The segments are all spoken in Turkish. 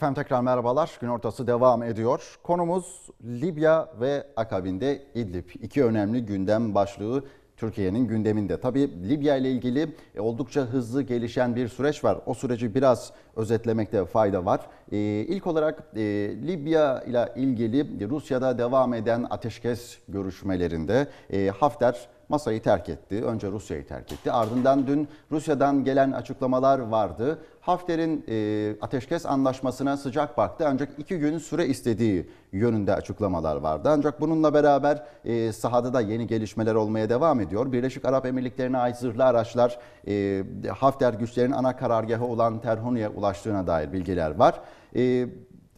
Efendim tekrar merhabalar. Gün ortası devam ediyor. Konumuz Libya ve akabinde İdlib. İki önemli gündem başlığı Türkiye'nin gündeminde. Tabii Libya ile ilgili oldukça hızlı gelişen bir süreç var. O süreci biraz özetlemekte fayda var. Ee, ilk olarak e, Libya ile ilgili Rusya'da devam eden ateşkes görüşmelerinde e, Hafter masayı terk etti. Önce Rusya'yı terk etti. Ardından dün Rusya'dan gelen açıklamalar vardı. Hafter'in e, ateşkes anlaşmasına sıcak baktı ancak iki gün süre istediği yönünde açıklamalar vardı. Ancak bununla beraber e, sahada da yeni gelişmeler olmaya devam ediyor. Birleşik Arap Emirlikleri'ne ait zırhlı araçlar e, Hafter güçlerinin ana karargahı olan Terhuni'ye ulaştığına dair bilgiler var. E,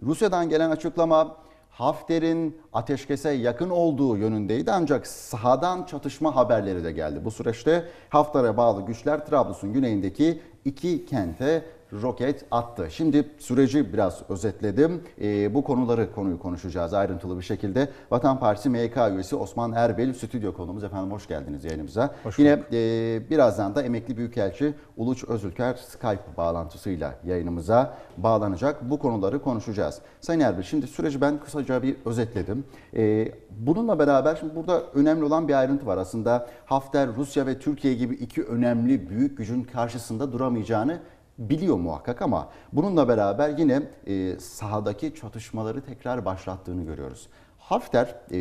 Rusya'dan gelen açıklama Hafter'in ateşkese yakın olduğu yönündeydi ancak sahadan çatışma haberleri de geldi. Bu süreçte Hafter'e bağlı güçler Trablus'un güneyindeki iki kente roket attı. Şimdi süreci biraz özetledim. E, bu konuları konuyu konuşacağız ayrıntılı bir şekilde. Vatan Partisi MYK üyesi Osman Erbil stüdyo konumuz. Efendim hoş geldiniz yayınımıza. Hoş Yine e, birazdan da emekli büyükelçi Uluç Özülker Skype bağlantısıyla yayınımıza bağlanacak. Bu konuları konuşacağız. Sayın Erbil şimdi süreci ben kısaca bir özetledim. E, bununla beraber şimdi burada önemli olan bir ayrıntı var. Aslında Hafter, Rusya ve Türkiye gibi iki önemli büyük gücün karşısında duramayacağını biliyor muhakkak ama bununla beraber yine e, sahadaki çatışmaları tekrar başlattığını görüyoruz. Hafter e,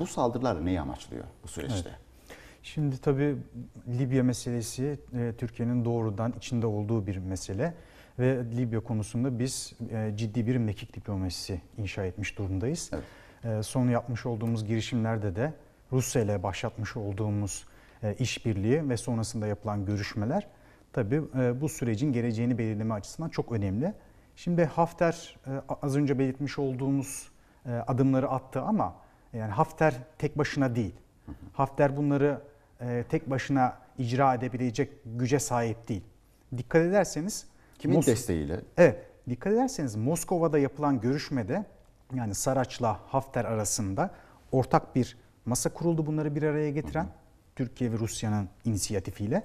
bu saldırılar neyi amaçlıyor bu süreçte? Evet. Şimdi tabii Libya meselesi e, Türkiye'nin doğrudan içinde olduğu bir mesele ve Libya konusunda biz e, ciddi bir mekik diplomasisi inşa etmiş durumdayız. Evet. E, son yapmış olduğumuz girişimlerde de Rusya ile başlatmış olduğumuz e, işbirliği ve sonrasında yapılan görüşmeler tabii e, bu sürecin geleceğini belirleme açısından çok önemli. Şimdi Hafter e, az önce belirtmiş olduğumuz e, adımları attı ama yani Hafter tek başına değil. Hafter bunları tek başına icra edebilecek güce sahip değil. Dikkat ederseniz Kimin Mos- desteğiyle? Evet, dikkat ederseniz Moskova'da yapılan görüşmede yani Saraç'la Hafter arasında ortak bir masa kuruldu bunları bir araya getiren Türkiye ve Rusya'nın inisiyatifiyle.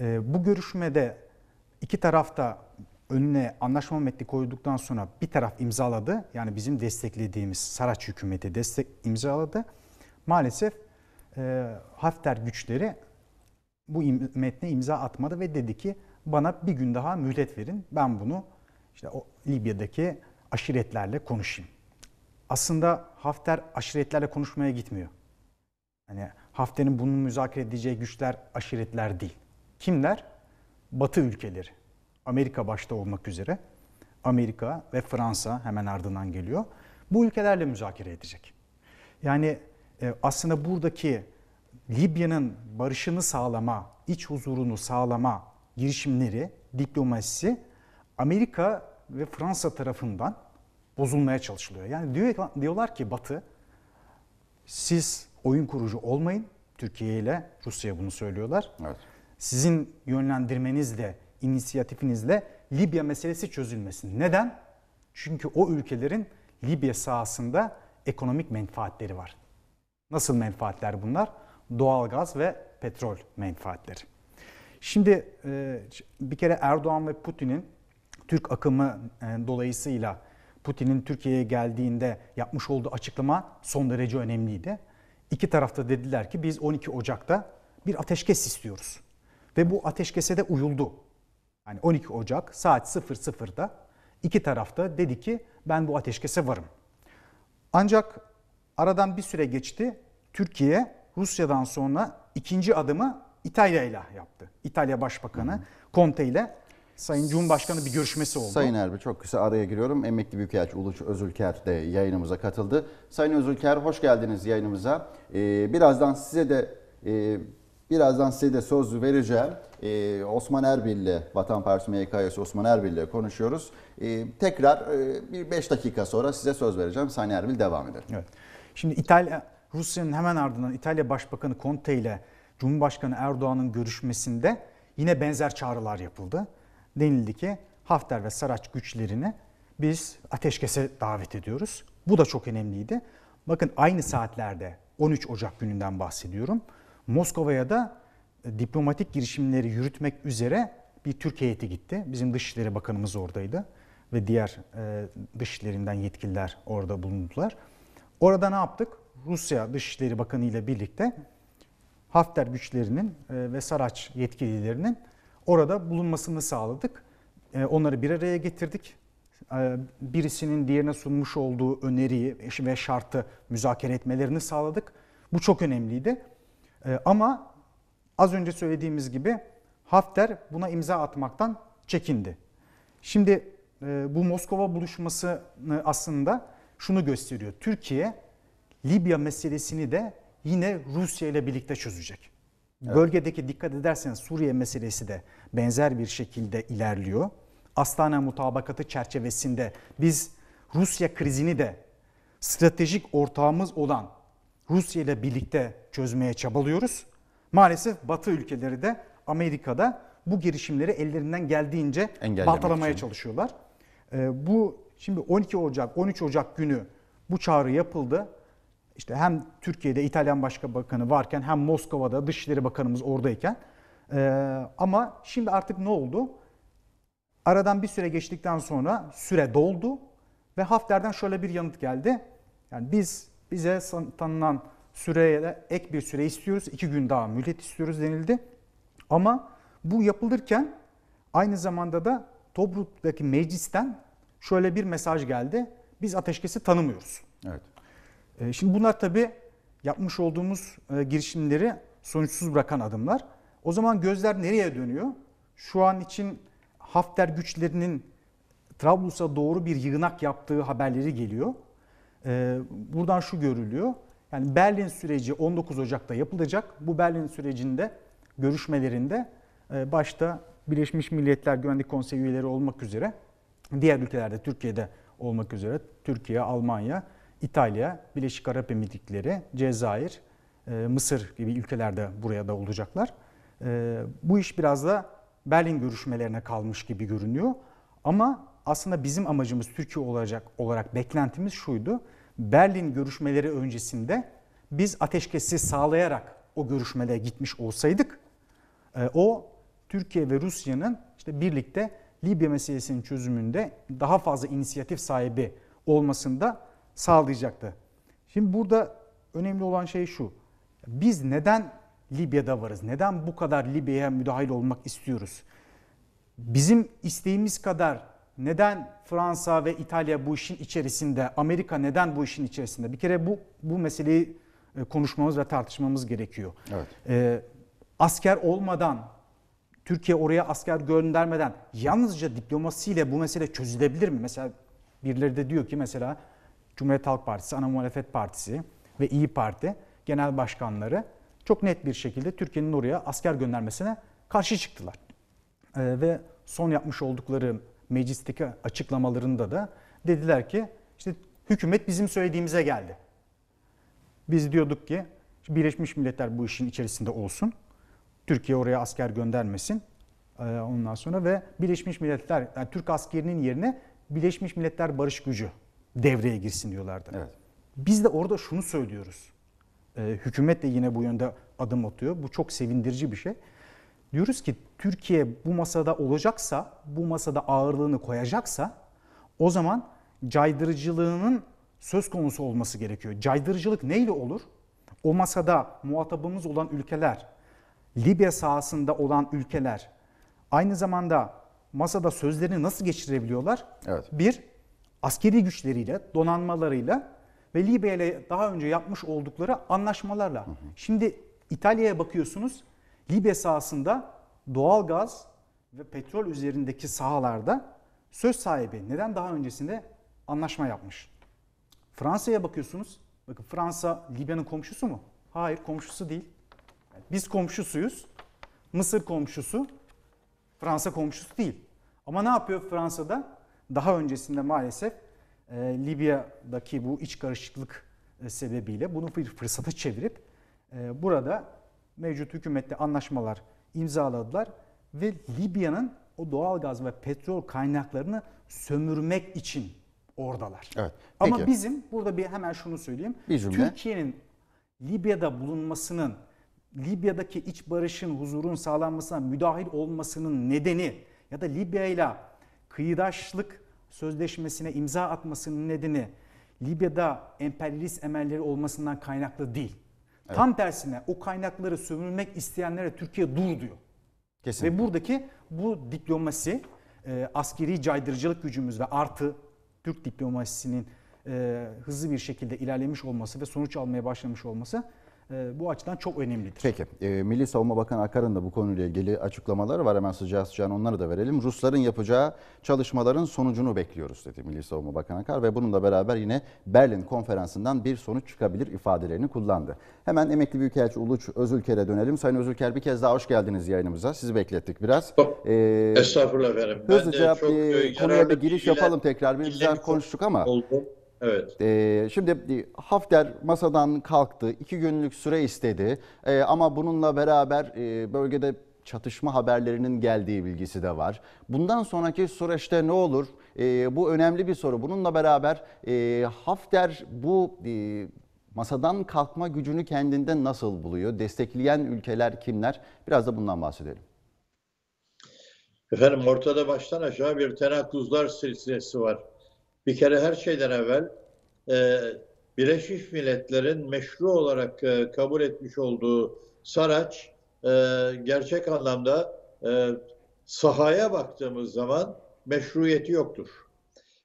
Ee, bu görüşmede iki taraf da önüne anlaşma metni koyduktan sonra bir taraf imzaladı. Yani bizim desteklediğimiz Saraç hükümeti destek imzaladı. Maalesef e, Hafter güçleri bu im- metne imza atmadı ve dedi ki bana bir gün daha mühlet verin. Ben bunu işte o Libya'daki aşiretlerle konuşayım. Aslında Hafter aşiretlerle konuşmaya gitmiyor. Hani Hafter'in bunu müzakere edeceği güçler aşiretler değil. Kimler? Batı ülkeleri. Amerika başta olmak üzere. Amerika ve Fransa hemen ardından geliyor. Bu ülkelerle müzakere edecek. Yani e, aslında buradaki Libya'nın barışını sağlama, iç huzurunu sağlama girişimleri, diplomasisi Amerika ve Fransa tarafından bozulmaya çalışılıyor. Yani diyor, diyorlar ki Batı siz oyun kurucu olmayın. Türkiye ile Rusya bunu söylüyorlar. Evet. Sizin yönlendirmenizle, inisiyatifinizle Libya meselesi çözülmesin. Neden? Çünkü o ülkelerin Libya sahasında ekonomik menfaatleri var. Nasıl menfaatler bunlar? Doğalgaz ve petrol menfaatleri. Şimdi e, bir kere Erdoğan ve Putin'in Türk akımı e, dolayısıyla Putin'in Türkiye'ye geldiğinde yapmış olduğu açıklama son derece önemliydi. İki tarafta dediler ki biz 12 Ocak'ta bir ateşkes istiyoruz. Ve bu ateşkese de uyuldu. Yani 12 Ocak saat 00'da iki tarafta dedi ki ben bu ateşkese varım. Ancak aradan bir süre geçti. Türkiye Rusya'dan sonra ikinci adımı İtalya ile yaptı. İtalya Başbakanı Conte ile Sayın Cumhurbaşkanı bir görüşmesi oldu. Sayın Erbil çok kısa araya giriyorum. Emekli Büyükelçi Uluç Özülker de yayınımıza katıldı. Sayın Özülker hoş geldiniz yayınımıza. Ee, birazdan size de e, birazdan size de söz vereceğim. Ee, Osman Erbil ile Vatan Partisi MYK'yası Osman Erbil ile konuşuyoruz. Ee, tekrar e, bir 5 dakika sonra size söz vereceğim. Sayın Erbil devam edelim. Evet. Şimdi İtalya Rusya'nın hemen ardından İtalya Başbakanı Conte ile Cumhurbaşkanı Erdoğan'ın görüşmesinde yine benzer çağrılar yapıldı. Denildi ki Hafter ve Saraç güçlerini biz ateşkese davet ediyoruz. Bu da çok önemliydi. Bakın aynı saatlerde 13 Ocak gününden bahsediyorum. Moskova'ya da e, diplomatik girişimleri yürütmek üzere bir Türk heyeti gitti. Bizim Dışişleri Bakanımız oradaydı. ve diğer e, dışişlerinden yetkililer orada bulundular. Orada ne yaptık? Rusya Dışişleri Bakanı ile birlikte Hafter güçlerinin e, ve Saraç yetkililerinin orada bulunmasını sağladık. E, Onları bir araya getirdik. Birisinin diğerine sunmuş olduğu öneriyi ve şartı müzakere etmelerini sağladık. Bu çok önemliydi. E, Ama az önce söylediğimiz gibi Hafter buna imza atmaktan çekindi. Şimdi e, bu Moskova buluşmasını aslında şunu gösteriyor. Türkiye Libya meselesini de yine Rusya ile birlikte çözecek. Bölgedeki dikkat ederseniz Suriye meselesi de benzer bir şekilde ilerliyor. Astana mutabakatı çerçevesinde biz Rusya krizini de stratejik ortağımız olan Rusya ile birlikte çözmeye çabalıyoruz. Maalesef Batı ülkeleri de Amerika'da bu girişimleri ellerinden geldiğince baltalamaya için. çalışıyorlar. Ee, bu şimdi 12 Ocak 13 Ocak günü bu çağrı yapıldı. İşte hem Türkiye'de İtalyan Başbakanı varken hem Moskova'da Dışişleri Bakanımız oradayken. Ee, ama şimdi artık ne oldu? Aradan bir süre geçtikten sonra süre doldu ve Hafter'den şöyle bir yanıt geldi. Yani biz bize tanınan süreye de ek bir süre istiyoruz. iki gün daha mühlet istiyoruz denildi. Ama bu yapılırken aynı zamanda da Tobruk'taki meclisten şöyle bir mesaj geldi. Biz ateşkesi tanımıyoruz. Evet. E, Şimdi bunlar tabii yapmış olduğumuz e, girişimleri sonuçsuz bırakan adımlar. O zaman gözler nereye dönüyor? Şu an için Hafter güçlerinin Trablus'a doğru bir yığınak yaptığı haberleri geliyor. E, Buradan şu görülüyor. Yani Berlin süreci 19 Ocak'ta yapılacak. Bu Berlin sürecinde görüşmelerinde e, başta Birleşmiş Milletler Güvenlik Konseyi üyeleri olmak üzere diğer ülkelerde Türkiye'de olmak üzere Türkiye, Almanya, İtalya, Birleşik Arap Emirlikleri, Cezayir, e, Mısır gibi ülkelerde buraya da olacaklar. E, Bu iş biraz da Berlin görüşmelerine kalmış gibi görünüyor. Ama aslında bizim amacımız Türkiye olacak olarak beklentimiz şuydu. Berlin görüşmeleri öncesinde biz ateşkesi sağlayarak o görüşmelere gitmiş olsaydık e, o Türkiye ve Rusya'nın işte birlikte Libya meselesinin çözümünde daha fazla inisiyatif sahibi olmasını da sağlayacaktı. Şimdi burada önemli olan şey şu. Biz neden Libya'da varız? Neden bu kadar Libya'ya müdahil olmak istiyoruz? Bizim isteğimiz kadar neden Fransa ve İtalya bu işin içerisinde, Amerika neden bu işin içerisinde? Bir kere bu bu meseleyi e, konuşmamız ve tartışmamız gerekiyor. Evet. Ee, asker olmadan, Türkiye oraya asker göndermeden yalnızca diplomasiyle bu mesele çözülebilir mi? Mesela birileri de diyor ki mesela Cumhuriyet Halk Partisi, Ana Muhalefet Partisi ve İyi Parti genel başkanları çok net bir şekilde Türkiye'nin oraya asker göndermesine karşı çıktılar. Ee, ve son yapmış oldukları meclisteki açıklamalarında da dediler ki işte hükümet bizim söylediğimize geldi. Biz diyorduk ki Birleşmiş Milletler bu işin içerisinde olsun. Türkiye oraya asker göndermesin. Ee, Ondan sonra ve Birleşmiş Milletler yani Türk askerinin yerine Birleşmiş Milletler Barış Gücü devreye girsin diyorlardı. Evet. Biz de orada şunu söylüyoruz. Ee, hükümet de yine bu yönde adım atıyor. Bu çok sevindirici bir şey. Diyoruz ki Türkiye bu masada olacaksa, bu masada ağırlığını koyacaksa o zaman caydırıcılığının söz konusu olması gerekiyor. Caydırıcılık neyle olur? O masada muhatabımız olan ülkeler, Libya sahasında olan ülkeler aynı zamanda masada sözlerini nasıl geçirebiliyorlar? Evet. Bir, askeri güçleriyle, donanmalarıyla ve Libya ile daha önce yapmış oldukları anlaşmalarla. Şimdi İtalya'ya bakıyorsunuz, Libya sahasında doğal gaz ve petrol üzerindeki sahalarda söz sahibi. Neden daha öncesinde anlaşma yapmış? Fransa'ya bakıyorsunuz. Bakın Fransa Libya'nın komşusu mu? Hayır, komşusu değil. Biz komşusuyuz. Mısır komşusu. Fransa komşusu değil. Ama ne yapıyor Fransa'da? Daha öncesinde maalesef e, Libya'daki bu iç karışıklık e, sebebiyle bunu bir fırsata çevirip e, burada mevcut hükümette anlaşmalar imzaladılar ve Libya'nın o doğal gaz ve petrol kaynaklarını sömürmek için oradalar. Evet. Ama Peki. bizim burada bir hemen şunu söyleyeyim. Türkiye'nin Libya'da bulunmasının, Libya'daki iç barışın, huzurun sağlanmasına müdahil olmasının nedeni ya da Libya ile kıyıdaşlık Sözleşmesi'ne imza atmasının nedeni Libya'da emperyalist emelleri olmasından kaynaklı değil. Tam tersine o kaynakları sömürmek isteyenlere Türkiye dur diyor. Kesin. Ve buradaki bu diplomasi, e, askeri caydırıcılık gücümüz ve artı Türk diplomasisinin e, hızlı bir şekilde ilerlemiş olması ve sonuç almaya başlamış olması bu açıdan çok önemlidir. Peki, e, Milli Savunma Bakanı Akar'ın da bu konuyla ilgili açıklamaları var. Hemen sıcağı sıcağına onları da verelim. Rusların yapacağı çalışmaların sonucunu bekliyoruz dedi Milli Savunma Bakanı Akar ve bununla beraber yine Berlin konferansından bir sonuç çıkabilir ifadelerini kullandı. Hemen emekli Büyükelçi Uluç Özülker'e dönelim. Sayın Özülker bir kez daha hoş geldiniz yayınımıza. Sizi beklettik biraz. Ee, Estağfurullah efendim. Ben Hızlıca de çok, e, konuya bir giriş yapalım tekrar. Bir güzel konuştuk ama. Oldum. Evet. Ee, şimdi Hafter masadan kalktı, iki günlük süre istedi Ee, ama bununla beraber e, bölgede çatışma haberlerinin geldiği bilgisi de var. Bundan sonraki süreçte ne olur? Ee, bu önemli bir soru. Bununla beraber e, Hafter bu e, masadan kalkma gücünü kendinde nasıl buluyor? Destekleyen ülkeler kimler? Biraz da bundan bahsedelim. Efendim ortada baştan aşağı bir tenakkuzlar silsilesi var. Bir kere her şeyden evvel e, Birleşmiş Milletler'in meşru olarak e, kabul etmiş olduğu Saraç e, gerçek anlamda e, sahaya baktığımız zaman meşruiyeti yoktur.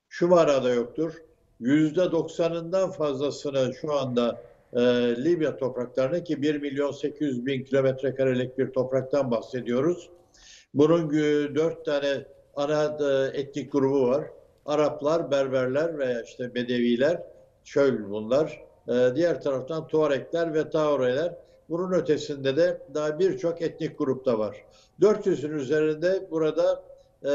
Şu manada yoktur. Yüzde doksanından fazlasını şu anda e, Libya topraklarını ki 1 milyon 800 bin kilometre karelik bir topraktan bahsediyoruz. Bunun dört tane ana e, etnik grubu var. Araplar, Berberler veya işte Bedeviler, çöl bunlar. E, diğer taraftan Tuarekler ve Taoreler. Bunun ötesinde de daha birçok etnik grup da var. 400'ün üzerinde burada e,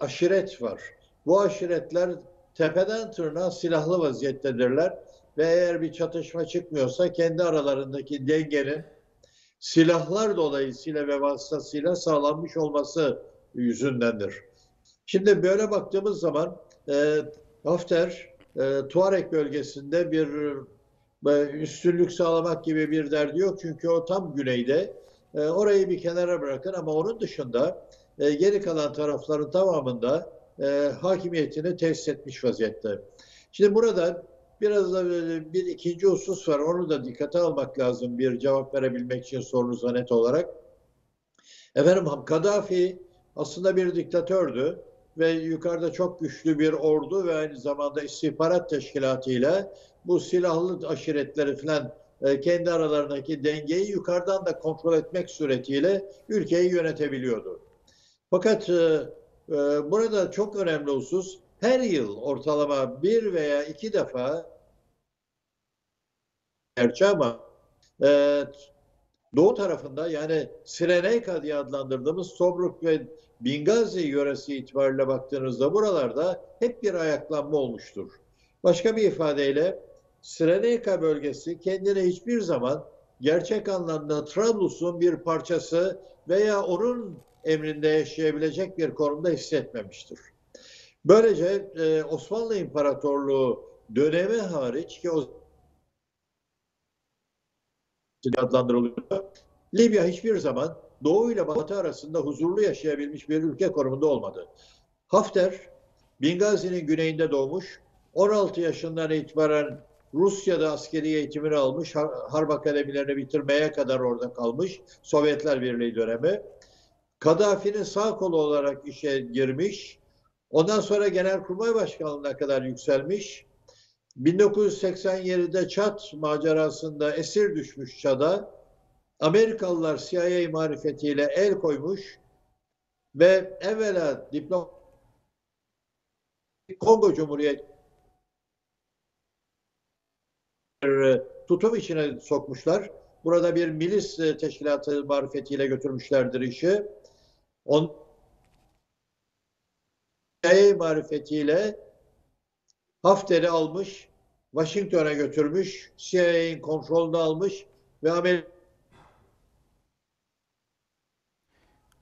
aşiret var. Bu aşiretler tepeden tırnağa silahlı vaziyettedirler ve eğer bir çatışma çıkmıyorsa kendi aralarındaki dengenin silahlar dolayısıyla ve vasıtasıyla sağlanmış olması yüzündendir. Şimdi böyle baktığımız zaman e, Hafter Tuareg bölgesinde bir e, üstünlük sağlamak gibi bir derdi yok. Çünkü o tam güneyde. E, orayı bir kenara bırakın ama onun dışında e, geri kalan tarafların tamamında hakimiyetini tesis etmiş vaziyette. Şimdi burada biraz da bir ikinci husus var. Onu da dikkate almak lazım bir cevap verebilmek için sorunuza net olarak. Efendim Kaddafi aslında bir diktatördü ve yukarıda çok güçlü bir ordu ve aynı zamanda istihbarat teşkilatıyla bu silahlı aşiretleri falan e, kendi aralarındaki dengeyi yukarıdan da kontrol etmek suretiyle ülkeyi yönetebiliyordu. Fakat e, e, burada çok önemli husus her yıl ortalama bir veya iki defa gerçi ama doğu tarafında yani Sireneyka diye adlandırdığımız Tobruk ve Bingazi yöresi itibariyle baktığınızda buralarda hep bir ayaklanma olmuştur. Başka bir ifadeyle Sireneyka bölgesi kendine hiçbir zaman gerçek anlamda Trablus'un bir parçası veya onun emrinde yaşayabilecek bir konumda hissetmemiştir. Böylece e, Osmanlı İmparatorluğu dönemi hariç ki o adlandırılıyor. Libya hiçbir zaman Doğu ile Batı arasında huzurlu yaşayabilmiş bir ülke konumunda olmadı. Hafter, Bingazi'nin güneyinde doğmuş, 16 yaşından itibaren Rusya'da askeri eğitimini almış, harp akademilerini bitirmeye kadar orada kalmış, Sovyetler Birliği dönemi. Kaddafi'nin sağ kolu olarak işe girmiş, ondan sonra Genelkurmay Başkanlığı'na kadar yükselmiş. 1987'de Çat macerasında esir düşmüş Çad'a Amerikalılar CIA marifetiyle el koymuş ve evvela diplom Kongo Cumhuriyeti tutum içine sokmuşlar. Burada bir milis teşkilatı marifetiyle götürmüşlerdir işi. On CIA marifetiyle Hafter'i almış, Washington'a götürmüş, CIA'nin kontrolünü almış ve Amerika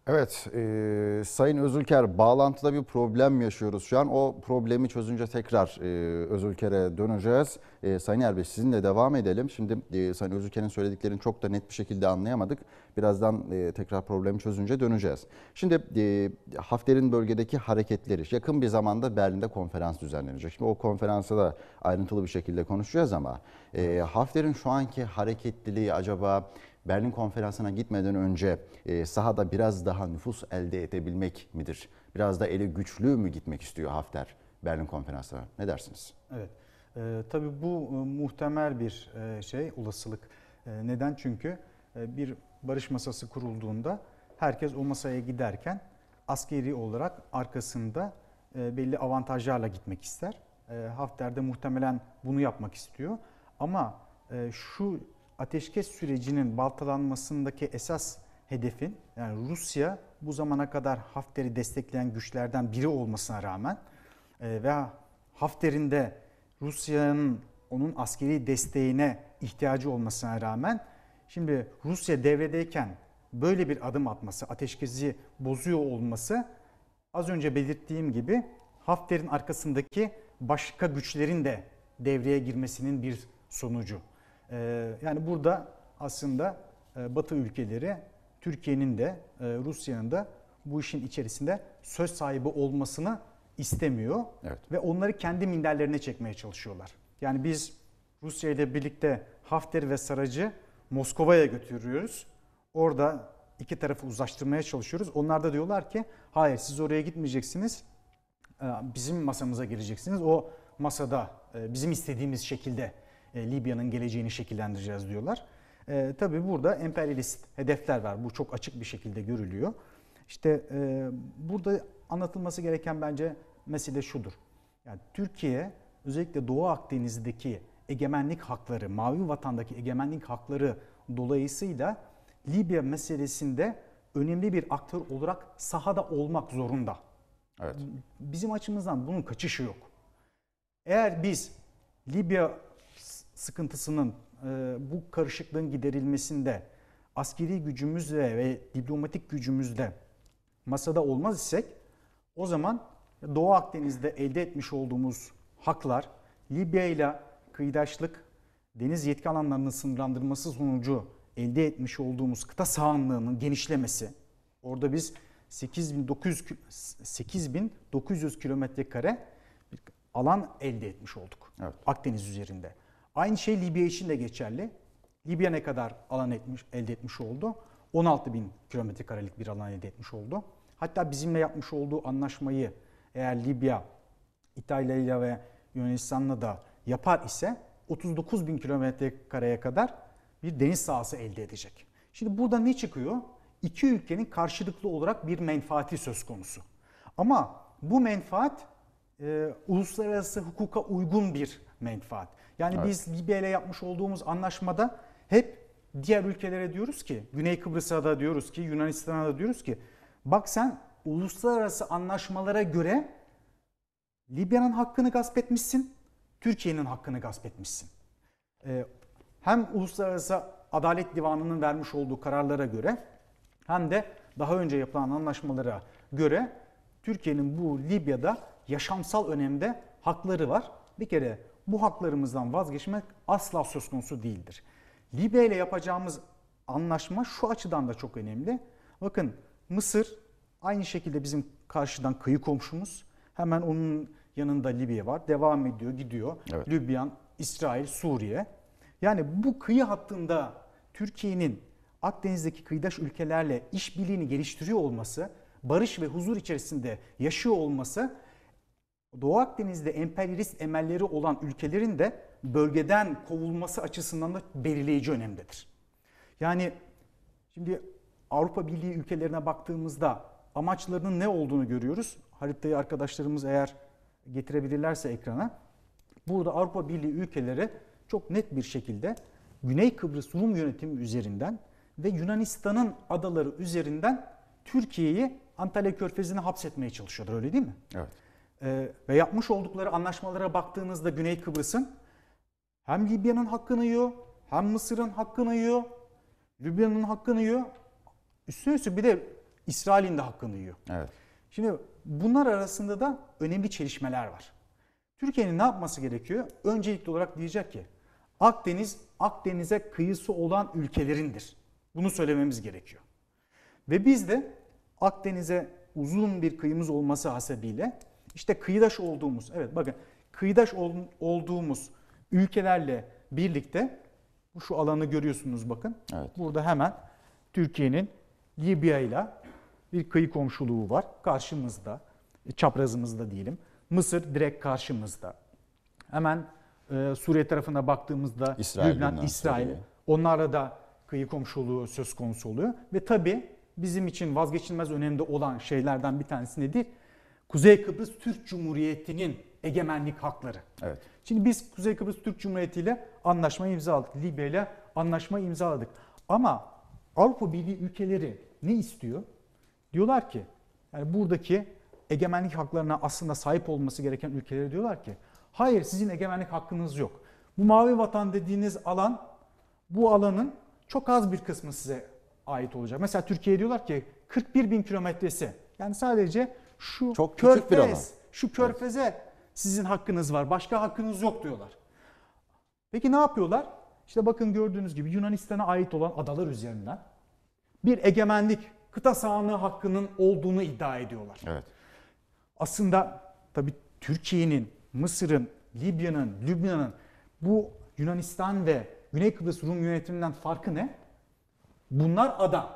Evet, e, Sayın Özülker bağlantıda bir problem yaşıyoruz şu an. O problemi çözünce tekrar e, Özülker'e döneceğiz. E, Sayın Erbey sizinle devam edelim. Şimdi e, Sayın Özülker'in söylediklerini çok da net bir şekilde anlayamadık. Birazdan e, tekrar problemi çözünce döneceğiz. Şimdi e, Hafter'in bölgedeki hareketleri yakın bir zamanda Berlin'de konferans düzenlenecek. Şimdi o konferansa da ayrıntılı bir şekilde konuşacağız ama e, Hafter'in şu anki hareketliliği acaba Berlin konferansına gitmeden önce e, sahada biraz daha nüfus elde edebilmek midir? Biraz da eli güçlü mü gitmek istiyor Hafter Berlin konferansına? Ne dersiniz? Evet. Ee, tabii bu e, muhtemel bir e, şey, olasılık. E, neden? Çünkü e, bir barış masası kurulduğunda herkes o masaya giderken askeri olarak arkasında e, belli avantajlarla gitmek ister. E, Hafter de muhtemelen bunu yapmak istiyor. Ama e, şu ateşkes sürecinin baltalanmasındaki esas hedefin yani Rusya bu zamana kadar Hafter'i destekleyen güçlerden biri olmasına rağmen e, ve Hafter'in de Rusya'nın onun askeri desteğine ihtiyacı olmasına rağmen şimdi Rusya devredeyken böyle bir adım atması, ateşkesi bozuyor olması az önce belirttiğim gibi Hafter'in arkasındaki başka güçlerin de devreye girmesinin bir sonucu. Ee, yani burada aslında e, Batı ülkeleri Türkiye'nin de e, Rusya'nın da bu işin içerisinde söz sahibi olmasını istemiyor Evet. ve onları kendi minderlerine çekmeye çalışıyorlar. Yani biz Rusya ile birlikte Hafter ve Saracı Moskova'ya götürüyoruz. Orada iki tarafı uzlaştırmaya çalışıyoruz. Onlar da diyorlar ki hayır siz oraya gitmeyeceksiniz. Ee, Bizim masamıza geleceksiniz. O masada e, bizim istediğimiz şekilde e, Libya'nın geleceğini şekillendireceğiz diyorlar. E, tabii burada emperyalist hedefler var. Bu çok açık bir şekilde görülüyor. İşte e, burada anlatılması gereken bence mesele şudur. Yani Türkiye özellikle Doğu Akdeniz'deki egemenlik hakları, Mavi Vatan'daki egemenlik hakları dolayısıyla Libya meselesinde önemli bir aktör olarak sahada olmak zorunda. Evet. Bizim açımızdan bunun kaçışı yok. Eğer biz Libya sıkıntısının e, bu karışıklığın giderilmesinde askeri gücümüzle ve diplomatik gücümüzle masada olmaz isek o zaman Doğu Akdeniz'de elde etmiş olduğumuz haklar Libya ile kıyıdaşlık deniz yetki alanlarının sınırlandırması sonucu elde etmiş olduğumuz kıta sahanlığının genişlemesi orada biz 8900 kü- 8900 kilometre kare alan elde etmiş olduk. Evet. Akdeniz üzerinde. Aynı şey Libya için de geçerli. Libya ne kadar alan etmiş, elde etmiş oldu? 16 bin kilometre karelik bir alan elde etmiş oldu. Hatta bizimle yapmış olduğu anlaşmayı eğer Libya, İtalya ve Yunanistan'la da yapar ise 39 bin kilometre kareye kadar bir deniz sahası elde edecek. Şimdi burada ne çıkıyor? İki ülkenin karşılıklı olarak bir menfaati söz konusu. Ama bu menfaat e, uluslararası hukuka uygun bir menfaat. Yani biz Libya ile yapmış olduğumuz anlaşmada hep diğer ülkelere diyoruz ki, Güney Kıbrıs'a da diyoruz ki, Yunanistan'a da diyoruz ki, bak sen uluslararası anlaşmalara göre Libya'nın hakkını gasp etmişsin, Türkiye'nin hakkını gasp etmişsin. Ee, hem Uluslararası Adalet Divanı'nın vermiş olduğu kararlara göre hem de daha önce yapılan anlaşmalara göre Türkiye'nin bu Libya'da yaşamsal önemde hakları var. Bir kere bu haklarımızdan vazgeçmek asla söz konusu değildir. Libya ile yapacağımız anlaşma şu açıdan da çok önemli. Bakın Mısır aynı şekilde bizim karşıdan kıyı komşumuz. Hemen onun yanında Libya var. Devam ediyor, gidiyor. Evet. Lübnan, İsrail, Suriye. Yani bu kıyı hattında Türkiye'nin Akdeniz'deki kıyıdaş ülkelerle işbirliğini geliştiriyor olması, barış ve huzur içerisinde yaşıyor olması Doğu Akdeniz'de emperyalist emelleri olan ülkelerin de bölgeden kovulması açısından da belirleyici önemdedir. Yani şimdi Avrupa Birliği ülkelerine baktığımızda amaçlarının ne olduğunu görüyoruz. Haritayı arkadaşlarımız eğer getirebilirlerse ekrana. Burada Avrupa Birliği ülkeleri çok net bir şekilde Güney Kıbrıs Rum yönetimi üzerinden ve Yunanistan'ın adaları üzerinden Türkiye'yi Antalya Körfezi'ne hapsetmeye çalışıyorlar öyle değil mi? Evet. Ee, ve yapmış oldukları anlaşmalara baktığınızda Güney Kıbrıs'ın hem Libya'nın hakkını yiyor, hem Mısır'ın hakkını yiyor, Libya'nın hakkını yiyor. Üstüne üstlük bir de İsrail'in de hakkını yiyor. Evet. Şimdi bunlar arasında da önemli çelişmeler var. Türkiye'nin ne yapması gerekiyor? Öncelikli olarak diyecek ki Akdeniz, Akdeniz'e kıyısı olan ülkelerindir. Bunu söylememiz gerekiyor. Ve biz de Akdeniz'e uzun bir kıyımız olması hasebiyle işte kıyıdaş olduğumuz, evet bakın kıyıdaş ol- olduğumuz ülkelerle birlikte bu şu alanı görüyorsunuz bakın. Evet. Burada hemen Türkiye'nin Libya ile bir kıyı komşuluğu var karşımızda, e, çaprazımızda diyelim. Mısır direkt karşımızda. Hemen e, Suriye tarafına baktığımızda İsrail, Lübnan, İsrail, Suriye. onlarla da kıyı komşuluğu söz konusu oluyor. Ve tabii bizim için vazgeçilmez önemli olan şeylerden bir tanesi nedir? Kuzey Kıbrıs Türk Cumhuriyeti'nin egemenlik hakları. Evet. Şimdi biz Kuzey Kıbrıs Türk Cumhuriyeti ile anlaşma imzaladık. Libya ile anlaşma imzaladık. Ama Avrupa Birliği ülkeleri ne istiyor? Diyorlar ki yani buradaki egemenlik haklarına aslında sahip olması gereken ülkelere diyorlar ki hayır sizin egemenlik hakkınız yok. Bu mavi vatan dediğiniz alan bu alanın çok az bir kısmı size ait olacak. Mesela Türkiye diyorlar ki 41 bin kilometresi yani sadece şu Çok küçük bir alan. körfez, şu körfeze sizin hakkınız var. Başka hakkınız yok diyorlar. Peki ne yapıyorlar? İşte bakın gördüğünüz gibi Yunanistan'a ait olan adalar üzerinden bir egemenlik, kıta sahanlığı hakkının olduğunu iddia ediyorlar. Evet. Aslında tabii Türkiye'nin, Mısır'ın, Libya'nın, Lübnan'ın bu Yunanistan ve Güney Kıbrıs Rum yönetiminden farkı ne? Bunlar ada.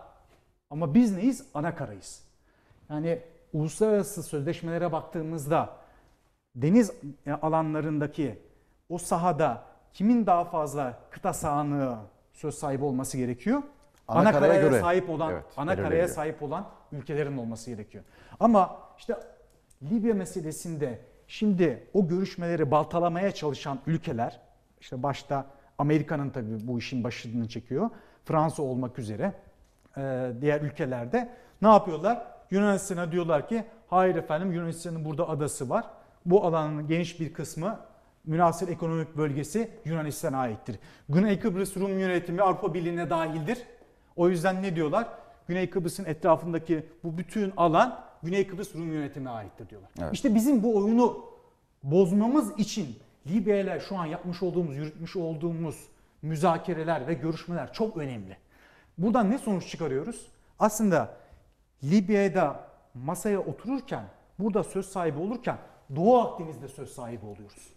Ama biz neyiz? Ana karayız. Yani uluslararası sözleşmelere baktığımızda deniz alanlarındaki o sahada kimin daha fazla kıta sahanlığı söz sahibi olması gerekiyor? Ana Ana, karaya karaya göre. sahip olan, Evet, ana karaya sahip olan ülkelerin olması gerekiyor. Ama işte Libya meselesinde şimdi o görüşmeleri baltalamaya çalışan ülkeler, işte başta Amerika'nın tabii bu işin başını çekiyor. Fransa olmak üzere e, diğer ülkelerde ne yapıyorlar? Yunanistan'a diyorlar ki hayır efendim Yunanistan'ın burada adası var. Bu alanın geniş bir kısmı münasır ekonomik bölgesi Yunanistan'a aittir. Güney Kıbrıs Rum yönetimi Avrupa Birliği'ne dahildir. O yüzden ne diyorlar? Güney Kıbrıs'ın etrafındaki bu bütün alan Güney Kıbrıs Rum yönetimine aittir diyorlar. Evet. İşte bizim bu oyunu bozmamız için Libya ile şu an yapmış olduğumuz, yürütmüş olduğumuz müzakereler ve görüşmeler çok önemli. Buradan ne sonuç çıkarıyoruz? Aslında Libya'da masaya otururken, burada söz sahibi olurken Doğu Akdeniz'de söz sahibi oluyoruz.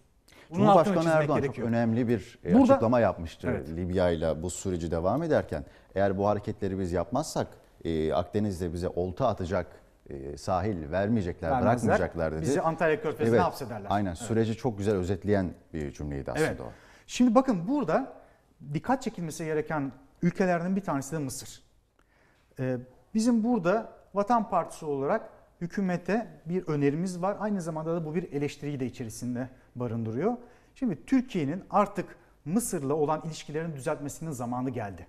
Bunun Cumhurbaşkanı Erdoğan çok gerekiyor. önemli bir e, Burada- açıklama yapmıştı Evet. Libya ile bu süreci devam ederken. Eğer bu hareketleri biz yapmazsak e, Akdeniz'de bize olta atacak e, sahil vermeyecekler, Vermezler. bırakmayacaklar dedi. Bizi Antalya Körfezi'ne hapsederler. Aynen Evet. süreci çok güzel özetleyen bir cümleydi aslında Evet. o. Şimdi bakın burada dikkat çekilmesi gereken ülkelerden bir tanesi de Mısır. Ee, bizim burada Vatan Partisi olarak hükümete bir önerimiz var. Aynı zamanda da bu bir eleştiriyi de içerisinde barındırıyor. Şimdi Türkiye'nin artık Mısır'la olan ilişkilerini düzeltmesinin zamanı geldi.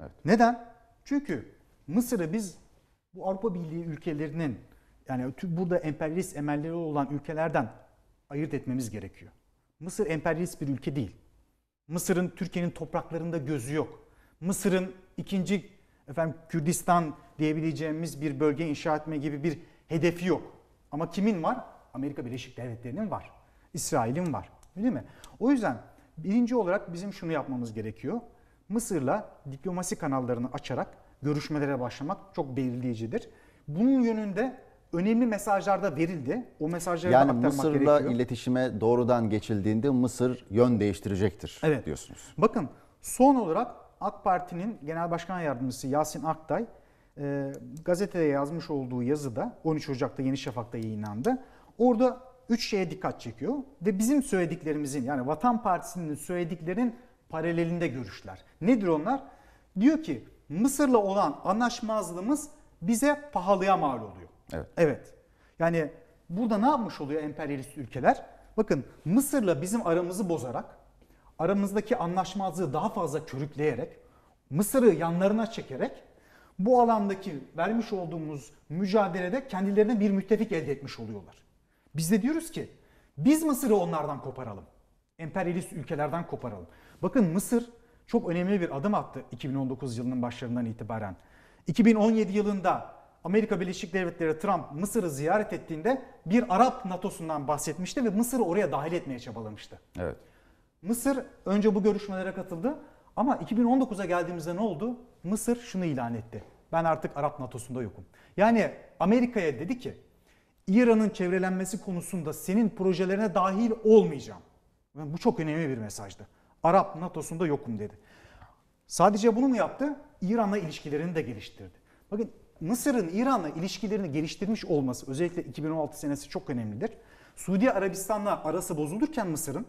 Evet. Neden? Çünkü Mısır'ı biz bu Avrupa Birliği ülkelerinin yani burada emperyalist emelleri olan ülkelerden ayırt etmemiz gerekiyor. Mısır emperyalist bir ülke değil. Mısır'ın Türkiye'nin topraklarında gözü yok. Mısır'ın ikinci efendim Kürdistan diyebileceğimiz bir bölge inşa etme gibi bir hedefi yok. Ama kimin var? Amerika Birleşik Devletleri'nin var. İsrail'in var. Değil mi? O yüzden birinci olarak bizim şunu yapmamız gerekiyor. Mısır'la diplomasi kanallarını açarak görüşmelere başlamak çok belirleyicidir. Bunun yönünde önemli mesajlar da verildi. O mesajları da Yani aktarmak Mısır'la gerekiyor. iletişime doğrudan geçildiğinde Mısır yön değiştirecektir Evet. diyorsunuz. Bakın son olarak AK Parti'nin Genel Başkan Yardımcısı Yasin Aktay e, gazetede yazmış olduğu yazıda 13 Ocak'ta Yeni Şafak'ta yayınlandı. Orada üç şeye dikkat çekiyor ve bizim söylediklerimizin yani Vatan Partisi'nin söylediklerin paralelinde görüşler. Nedir onlar? Diyor ki Mısır'la olan anlaşmazlığımız bize pahalıya mal oluyor. Evet. Evet. Yani burada ne yapmış oluyor emperyalist ülkeler? Bakın Mısır'la bizim aramızı bozarak, aramızdaki anlaşmazlığı daha fazla körükleyerek, Mısır'ı yanlarına çekerek bu alandaki vermiş olduğumuz mücadelede kendilerine bir müttefik elde etmiş oluyorlar. Biz de diyoruz ki biz Mısır'ı onlardan koparalım. Emperyalist ülkelerden koparalım. Bakın Mısır çok önemli bir adım attı 2019 yılının başlarından itibaren. 2017 yılında Amerika Birleşik Devletleri Trump Mısır'ı ziyaret ettiğinde bir Arap NATO'sundan bahsetmişti ve Mısır'ı oraya dahil etmeye çabalamıştı. Evet. Mısır önce bu görüşmelere katıldı ama 2019'a geldiğimizde ne oldu? Mısır şunu ilan etti. Ben artık Arap NATO'sunda yokum. Yani Amerika'ya dedi ki İran'ın çevrelenmesi konusunda senin projelerine dahil olmayacağım. Ve bu çok önemli bir mesajdı. Arap NATO'sunda yokum dedi. Sadece bunu mu yaptı? İran'la ilişkilerini de geliştirdi. Bakın Mısır'ın İran'la ilişkilerini geliştirmiş olması özellikle 2016 senesi çok önemlidir. Suudi Arabistan'la arası bozulurken Mısır'ın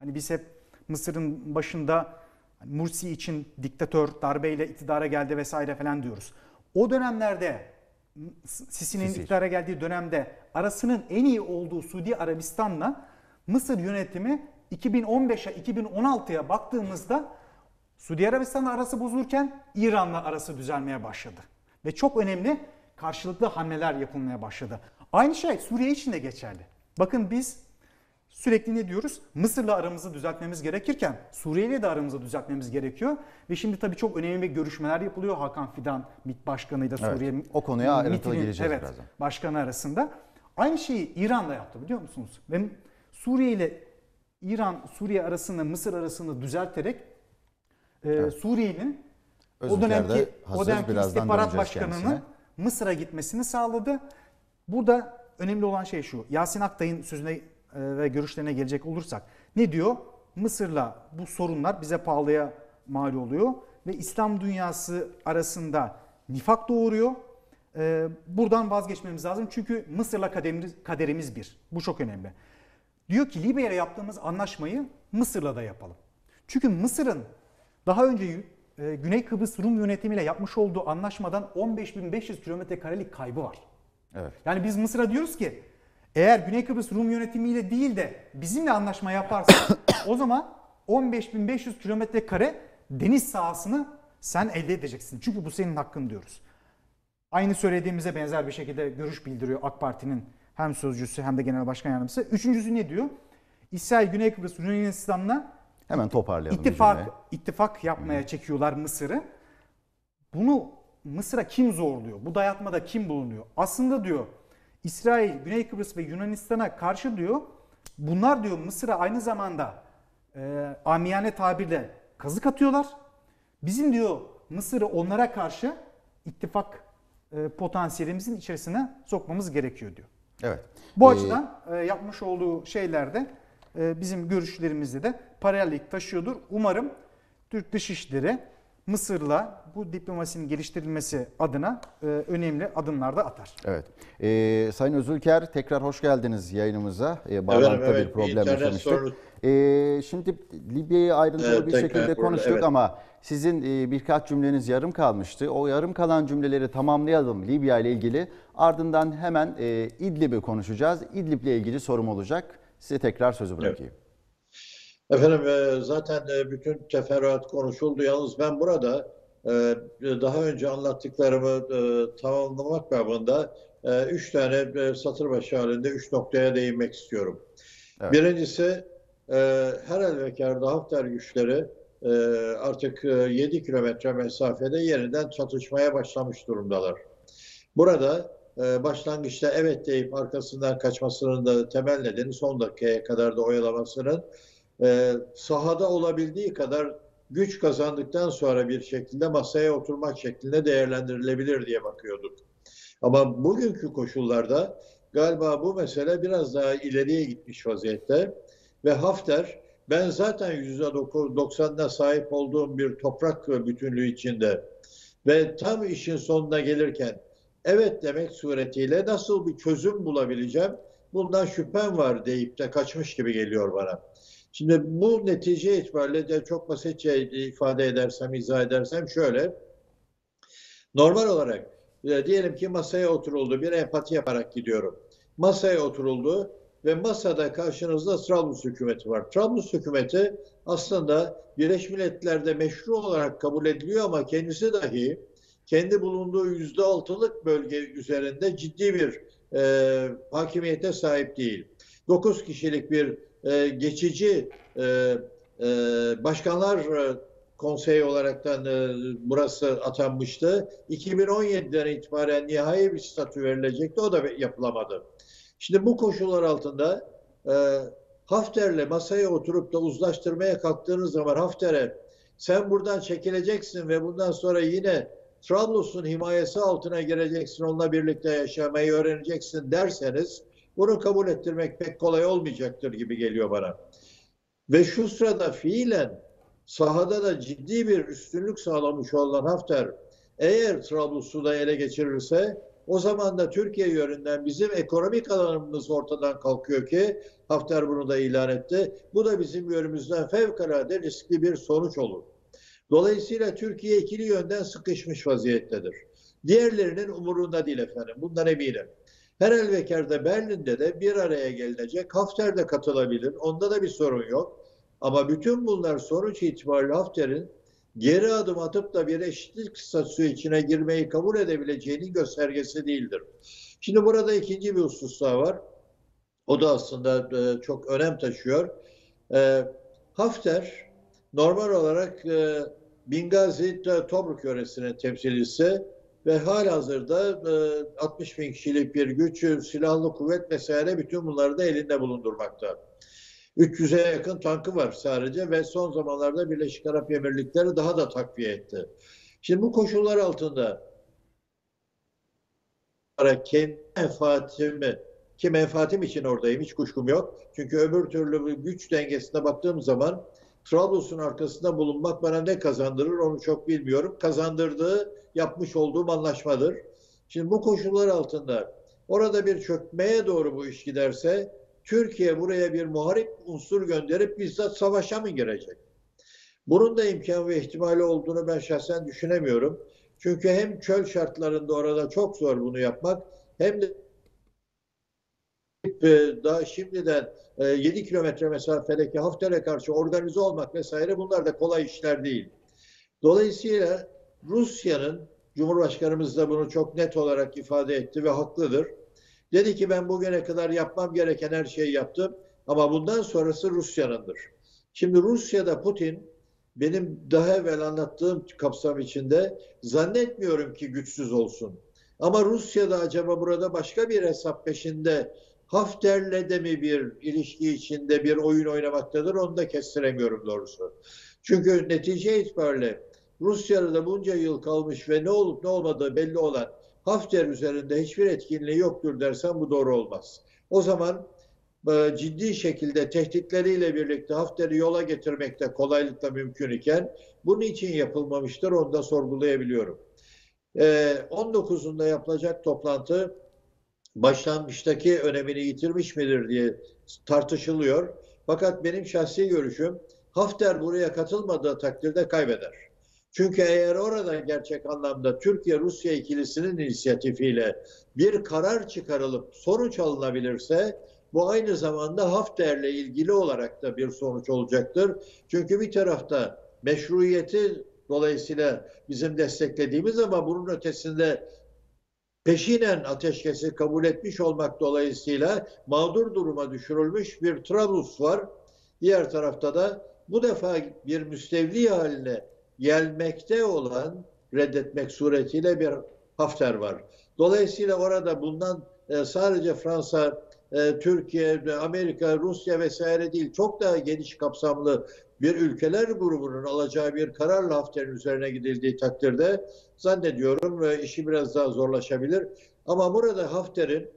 hani biz hep Mısır'ın başında Mursi için diktatör darbeyle iktidara geldi vesaire falan diyoruz. O dönemlerde Sisi'nin Sisi. iktidara geldiği dönemde arasının en iyi olduğu Suudi Arabistan'la Mısır yönetimi 2015'e 2016'ya baktığımızda Suudi Arabistan'la arası bozulurken İran'la arası düzelmeye başladı. Ve çok önemli karşılıklı hamleler yapılmaya başladı. Aynı şey Suriye için de geçerli. Bakın biz sürekli ne diyoruz? Mısır'la aramızı düzeltmemiz gerekirken Suriye'yle de aramızı düzeltmemiz gerekiyor. Ve şimdi tabii çok önemli görüşmeler yapılıyor. Hakan Fidan MİT Başkanı ile Evet, Suriye o konuya ayrıntılı gireceğiz evet, birazdan. Başkanı arasında. Aynı şeyi İran'da yaptı biliyor musunuz? Ve Suriye ile İran, Suriye arasını, Mısır arasını düzelterek e, Suriye'nin o dönemki, o dönemki istihbarat başkanının. Mısır'a gitmesini sağladı. Burada önemli olan şey şu. Yasin Aktay'ın sözüne ve görüşlerine gelecek olursak ne diyor? Mısır'la bu sorunlar bize pahalıya mal oluyor ve İslam dünyası arasında nifak doğuruyor. E, buradan vazgeçmemiz lazım çünkü Mısır'la kaderimiz, kaderimiz bir. Bu çok önemli. Diyor ki Libya ile yaptığımız anlaşmayı Mısır'la da yapalım. Çünkü Mısır'ın daha önce e, Güney Kıbrıs Rum yönetimiyle yapmış olduğu anlaşmadan 15.500 kilometre karelik kaybı var. Evet. Yani biz Mısır'a diyoruz ki eğer Güney Kıbrıs Rum yönetimiyle değil de bizimle anlaşma yaparsan o zaman 15.500 kilometre kare deniz sahasını sen elde edeceksin. Çünkü bu senin hakkın diyoruz. Aynı söylediğimize benzer bir şekilde görüş bildiriyor AK Parti'nin hem sözcüsü hem de genel başkan yardımcısı. Üçüncüsü ne diyor? İsrail Güney Kıbrıs Yunanistan'la Hemen toparlayalım. ittifak ittifak yapmaya çekiyorlar Mısır'ı. Bunu Mısır'a kim zorluyor? Bu dayatmada kim bulunuyor? Aslında diyor İsrail, Güney Kıbrıs ve Yunanistan'a karşı diyor bunlar diyor Mısır'a aynı zamanda e, amiyane tabirle kazık atıyorlar. Bizim diyor Mısır'ı onlara karşı ittifak e, potansiyelimizin içerisine sokmamız gerekiyor diyor. Evet. Bu Ee, açıdan e, yapmış olduğu şeylerde e, bizim görüşlerimizde de paralellik taşıyordur. Umarım Türk Dışişleri Mısır'la bu diplomasinin geliştirilmesi adına e, önemli adımlar da atar. Evet. Ee, Sayın Özülker tekrar hoş geldiniz yayınımıza. Ee, bağlantıda evet, bir bir problem yaşamıştık. sorunu. Ee, şimdi Libya'yı ayrıntılı Evet, bir şekilde konuştuk evet. ama sizin e, birkaç cümleniz yarım kalmıştı. O yarım kalan cümleleri tamamlayalım Libya ile ilgili. Ardından hemen e, İdlib'i konuşacağız. İdlib'le ilgili sorum olacak. Size tekrar sözü bırakayım. Efendim e, zaten e, bütün teferruat konuşuldu. Yalnız ben burada e, daha önce anlattıklarımı e, tamamlamak babında e, üç tane e, satır başı halinde üç noktaya değinmek istiyorum. Evet. Birincisi e, her elvekarda Hafter güçleri e, artık e, 7 kilometre mesafede yeniden çatışmaya başlamış durumdalar. Burada e, başlangıçta evet deyip arkasından kaçmasının da temel nedeni son dakikaya kadar da oyalamasının e, sahada olabildiği kadar güç kazandıktan sonra bir şekilde masaya oturmak şeklinde değerlendirilebilir diye bakıyorduk. Ama bugünkü koşullarda galiba bu mesele biraz daha ileriye gitmiş vaziyette ve Hafter ben zaten %90'ına sahip olduğum bir toprak bütünlüğü içinde ve tam işin sonuna gelirken evet demek suretiyle nasıl bir çözüm bulabileceğim bundan şüphem var deyip de kaçmış gibi geliyor bana. Şimdi bu netice itibariyle de çok basitçe ifade edersem, izah edersem şöyle. Normal olarak e, diyelim ki masaya oturuldu, bir empati yaparak gidiyorum. Masaya oturuldu ve masada karşınızda Trablus hükümeti var. Trablus hükümeti aslında Birleşmiş Milletler'de meşru olarak kabul ediliyor ama kendisi dahi kendi bulunduğu yüzde altılık bölge üzerinde ciddi bir e, hakimiyete sahip değil. 9 kişilik bir e, geçici e, e, başkanlar e, konsey olaraktan e, burası atanmıştı. 2017'den itibaren nihai bir statü verilecekti. O da yapılamadı. Şimdi bu koşullar altında e, Hafter'le masaya oturup da uzlaştırmaya kalktığınız zaman Hafter'e sen buradan çekileceksin ve bundan sonra yine Trablus'un himayesi altına gireceksin, onunla birlikte yaşamayı öğreneceksin derseniz bunu kabul ettirmek pek kolay olmayacaktır gibi geliyor bana. Ve şu sırada fiilen sahada da ciddi bir üstünlük sağlamış olan Hafter eğer Trablus'u ele geçirirse o zaman da Türkiye yönünden bizim ekonomik alanımız ortadan kalkıyor ki Hafter bunu da ilan etti. Bu da bizim yönümüzden fevkalade riskli bir sonuç olur. Dolayısıyla Türkiye ikili yönden sıkışmış vaziyettedir. Diğerlerinin umurunda değil efendim. Bundan eminim. Her elbekarda Berlin'de de bir araya gelinecek. Hafter de katılabilir. Onda da bir sorun yok. Ama bütün bunlar sonuç itibariyle Hafter'in geri adım atıp da bir eşitlik statüsü içine girmeyi kabul edebileceğinin göstergesi değildir. Şimdi burada ikinci bir husus daha var. O da aslında e, çok önem taşıyor. E, Hafter normal olarak e, Bingazi Tobruk yöresinin temsilcisi ve halihazırda 60 bin kişilik bir güç, silahlı kuvvet vesaire bütün bunları da elinde bulundurmakta. 300'e yakın tankı var sadece ve son zamanlarda Birleşik Arap Emirlikleri daha da takviye etti. Şimdi bu koşullar altında kendi menfaatimi ki menfaatim için oradayım hiç kuşkum yok. Çünkü öbür türlü güç dengesine baktığım zaman Trablus'un arkasında bulunmak bana ne kazandırır onu çok bilmiyorum. Kazandırdığı yapmış olduğum anlaşmadır. Şimdi bu koşullar altında orada bir çökmeye doğru bu iş giderse Türkiye buraya bir muharip unsur gönderip bizzat savaşa mı girecek? Bunun da imkan ve ihtimali olduğunu ben şahsen düşünemiyorum. Çünkü hem çöl şartlarında orada çok zor bunu yapmak hem de daha şimdiden 7 e, kilometre mesafedeki Hafter'e karşı organize olmak vesaire bunlar da kolay işler değil. Dolayısıyla Rusya'nın Cumhurbaşkanımız da bunu çok net olarak ifade etti ve haklıdır. Dedi ki ben bugüne kadar yapmam gereken her şeyi yaptım ama bundan sonrası Rusya'nındır. Şimdi Rusya'da Putin benim daha evvel anlattığım kapsam içinde zannetmiyorum ki güçsüz olsun. Ama Rusya'da acaba burada başka bir hesap peşinde Hafter'le de mi bir ilişki içinde bir oyun oynamaktadır onu da kestiremiyorum doğrusu. Çünkü netice itibariyle Rusya'da bunca yıl kalmış ve ne olup ne olmadığı belli olan Hafter üzerinde hiçbir etkinliği yoktur dersem bu doğru olmaz. O zaman e, ciddi şekilde tehditleriyle birlikte Hafter'i yola getirmekte kolaylıkla mümkün iken bunun için yapılmamıştır onu da sorgulayabiliyorum. 19'unda e, yapılacak toplantı başlangıçtaki önemini yitirmiş midir diye tartışılıyor. Fakat benim şahsi görüşüm Hafter buraya katılmadığı takdirde kaybeder. Çünkü eğer orada gerçek anlamda Türkiye-Rusya ikilisinin inisiyatifiyle bir karar çıkarılıp sonuç alınabilirse bu aynı zamanda Hafter'le ilgili olarak da bir sonuç olacaktır. Çünkü bir tarafta meşruiyeti dolayısıyla bizim desteklediğimiz ama bunun ötesinde peşinen ateşkesi kabul etmiş olmak dolayısıyla mağdur duruma düşürülmüş bir Trablus var. Diğer tarafta da bu defa bir müstevli haline gelmekte olan reddetmek suretiyle bir Hafter var. Dolayısıyla orada bundan e, sadece Fransa, e, Türkiye, Amerika, Rusya vesaire değil çok daha geniş kapsamlı bir ülkeler grubunun alacağı bir kararla Hafter'in üzerine gidildiği takdirde zannediyorum ve işi biraz daha zorlaşabilir. Ama burada Hafter'in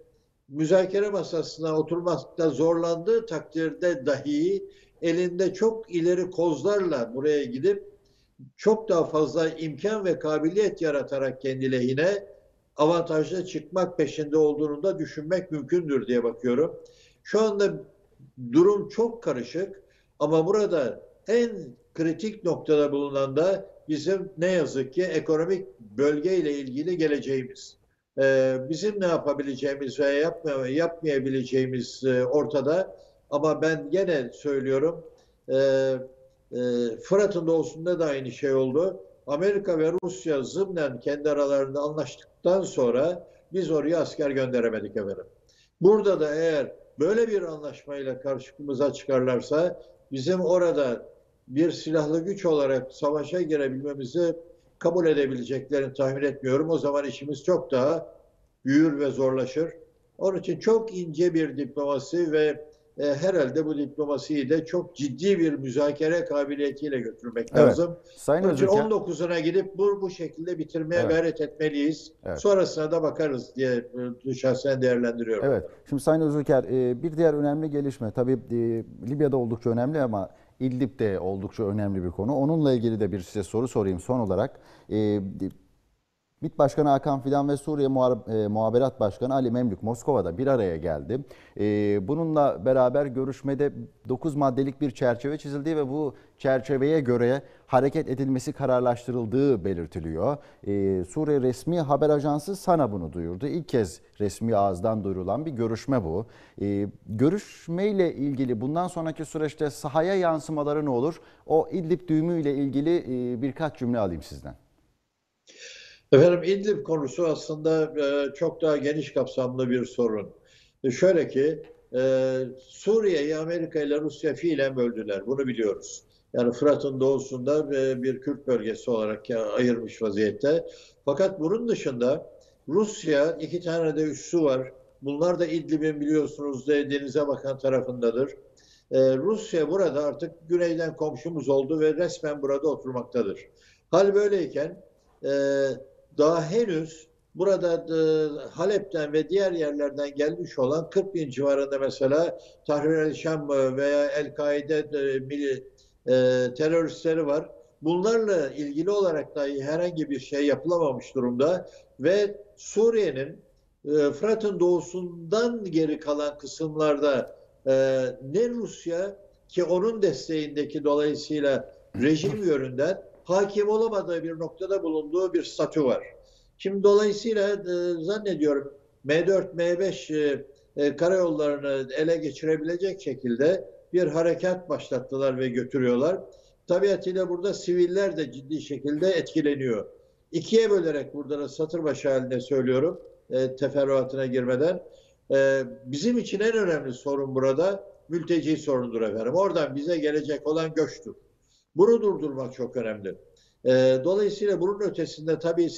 müzakere masasına oturmakta zorlandığı takdirde dahi elinde çok ileri kozlarla buraya gidip çok daha fazla imkan ve kabiliyet yaratarak kendi lehine avantajlı çıkmak peşinde olduğunu da düşünmek mümkündür diye bakıyorum. Şu anda durum çok karışık ama burada en kritik noktada bulunan da bizim ne yazık ki ekonomik bölgeyle ilgili geleceğimiz. Ee, bizim ne yapabileceğimiz veya yapmaya, yapmayabileceğimiz e, ortada. Ama ben gene söylüyorum e, e, Fırat'ın doğusunda da aynı şey oldu. Amerika ve Rusya zımnen kendi aralarında anlaştıktan sonra biz oraya asker gönderemedik efendim. Burada da eğer böyle bir anlaşmayla karşımıza çıkarlarsa bizim orada bir silahlı güç olarak savaşa girebilmemizi kabul edebileceklerini tahmin etmiyorum. O zaman işimiz çok daha büyür ve zorlaşır. Onun için çok ince bir diplomasi ve e, herhalde bu diplomasiyi de çok ciddi bir müzakere kabiliyetiyle götürmek Evet. lazım. Sayın Onun için Özülker, 19'una gidip bu, bu şekilde bitirmeye Evet. gayret etmeliyiz. Evet. Sonrasına da bakarız diye e, şahsen değerlendiriyorum. Evet. Şimdi Sayın Özülker e, bir diğer önemli gelişme tabii e, Libya'da oldukça önemli ama İdlib'de oldukça önemli bir konu. Onunla ilgili de bir size soru sorayım son olarak. E, MİT Başkanı Hakan Fidan ve Suriye Muhar- e, Muhaberat Başkanı Ali Memlük Moskova'da bir araya geldi. E, bununla beraber görüşmede 9 maddelik bir çerçeve çizildi ve bu çerçeveye göre hareket edilmesi kararlaştırıldığı belirtiliyor. E, Suriye resmi haber ajansı sana bunu duyurdu. İlk kez resmi ağızdan duyurulan bir görüşme bu. E, görüşmeyle ilgili bundan sonraki süreçte sahaya yansımaları ne olur? O İdlib düğümüyle ilgili e, birkaç cümle alayım sizden. Efendim İdlib konusu aslında e, çok daha geniş kapsamlı bir sorun. E, şöyle ki e, Suriye'yi Amerika ile Rusya fiilen böldüler. Bunu biliyoruz. Yani Fırat'ın doğusunda e, bir Kürt bölgesi olarak ayırmış vaziyette. Fakat bunun dışında Rusya iki tane de üssü var. Bunlar da İdlib'in biliyorsunuz de denize bakan tarafındadır. E, Rusya burada artık güneyden komşumuz oldu ve resmen burada oturmaktadır. Hal böyleyken e, daha henüz burada e, Halep'ten ve diğer yerlerden gelmiş olan 40 bin civarında mesela Tahrir el-Şam veya El-Kaide e, e, teröristleri var. Bunlarla ilgili olarak dahi herhangi bir şey yapılamamış durumda ve Suriye'nin Fırat'ın doğusundan geri kalan kısımlarda ne Rusya ki onun desteğindeki dolayısıyla rejim yönünden hakim olamadığı bir noktada bulunduğu bir statü var. Şimdi dolayısıyla e, zannediyorum M4, M5 e, e, karayollarını ele geçirebilecek şekilde bir harekat başlattılar ve götürüyorlar. Tabiatıyla burada siviller de ciddi şekilde etkileniyor. İkiye bölerek burada da satır başı halinde söylüyorum e, teferruatına girmeden. Bizim için en önemli sorun burada mülteci sorunudur efendim. Oradan bize gelecek olan göçtür. Bunu durdurmak çok önemli. E, dolayısıyla bunun ötesinde tabii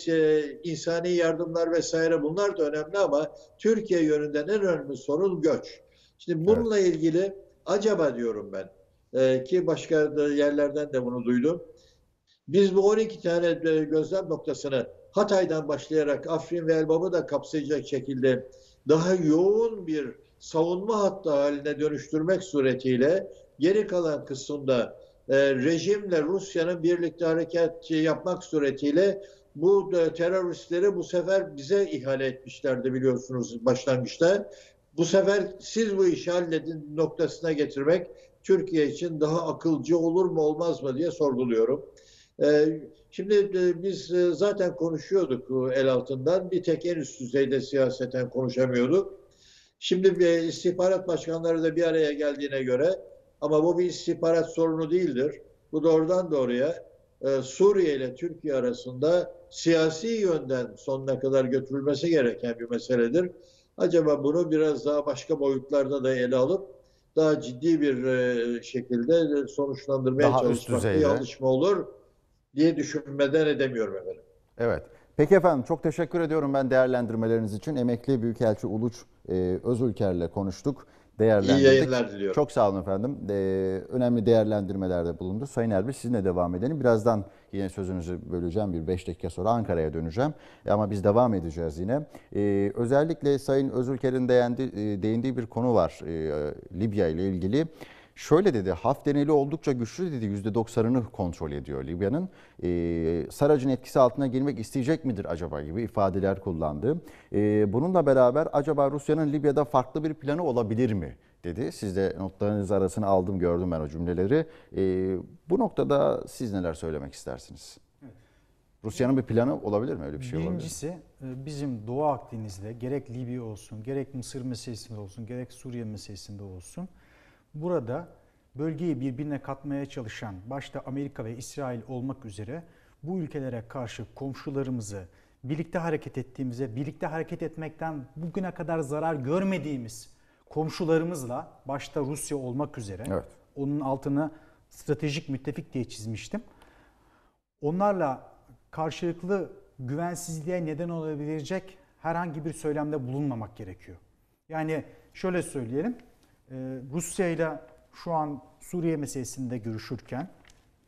insani yardımlar vesaire bunlar da önemli ama Türkiye yönünden en önemli sorun göç. Şimdi bununla ilgili acaba diyorum ben e, ki başka yerlerden de bunu duydum. Biz bu 12 tane e, gözlem noktasını Hatay'dan başlayarak Afrin ve Elbap'ı da kapsayacak şekilde daha yoğun bir savunma hattı haline dönüştürmek suretiyle geri kalan kısımda e, rejimle Rusya'nın birlikte hareket yapmak suretiyle bu e, teröristleri bu sefer bize ihale etmişlerdi biliyorsunuz başlangıçta. Bu sefer siz bu işi halledin noktasına getirmek Türkiye için daha akılcı olur mu olmaz mı diye sorguluyorum. E, şimdi biz zaten konuşuyorduk el altından bir tek en üst düzeyde siyaseten konuşamıyorduk. Şimdi istihbarat başkanları da bir araya geldiğine göre ama bu bir istihbarat sorunu değildir. Bu doğrudan doğruya e, Suriye ile Türkiye arasında siyasi yönden sonuna kadar götürülmesi gereken bir meseledir. Acaba bunu biraz daha başka boyutlarda da ele alıp daha ciddi bir e, şekilde sonuçlandırmaya Daha çalışmak da düzeyde. yanlış mı olur diye düşünmeden edemiyorum efendim. Evet. Peki efendim çok teşekkür ediyorum ben değerlendirmeleriniz için. Emekli Büyükelçi Uluç e, Özülker'le konuştuk. Değerlendirdik. İyi yayınlar diliyorum. Çok sağ olun efendim. E, önemli değerlendirmelerde bulundu. Sayın Erbil sizinle devam edelim. Birazdan yine sözünüzü böleceğim. Bir 5 dakika sonra Ankara'ya döneceğim. E, ama biz devam edeceğiz yine. E, özellikle Sayın Özülker'in değindi, e, değindiği bir konu var e, Libya ile ilgili. Şöyle dedi, Haftereli oldukça güçlü dedi, %90'ını kontrol ediyor Libya'nın. Ee, Sarac'ın etkisi altına girmek isteyecek midir acaba gibi ifadeler kullandı. Ee, bununla beraber acaba Rusya'nın Libya'da farklı bir planı olabilir mi dedi. Siz de notlarınız arasına aldım gördüm ben o cümleleri. Ee, bu noktada siz neler söylemek istersiniz? Rusya'nın bir planı olabilir mi? Öyle bir şey olabilir mi? Birincisi e, bizim Doğu Akdeniz'de gerek Libya olsun, gerek Mısır meselesinde olsun, gerek Suriye meselesinde olsun burada bölgeyi birbirine katmaya çalışan başta Amerika ve İsrail olmak üzere bu ülkelere karşı komşularımızı birlikte hareket ettiğimize, birlikte hareket etmekten bugüne kadar zarar görmediğimiz komşularımızla başta Rusya olmak üzere Evet. onun altını stratejik müttefik diye çizmiştim. Onlarla karşılıklı güvensizliğe neden olabilecek herhangi bir söylemde bulunmamak gerekiyor. Yani şöyle söyleyelim, Rusya ile şu an Suriye meselesinde görüşürken,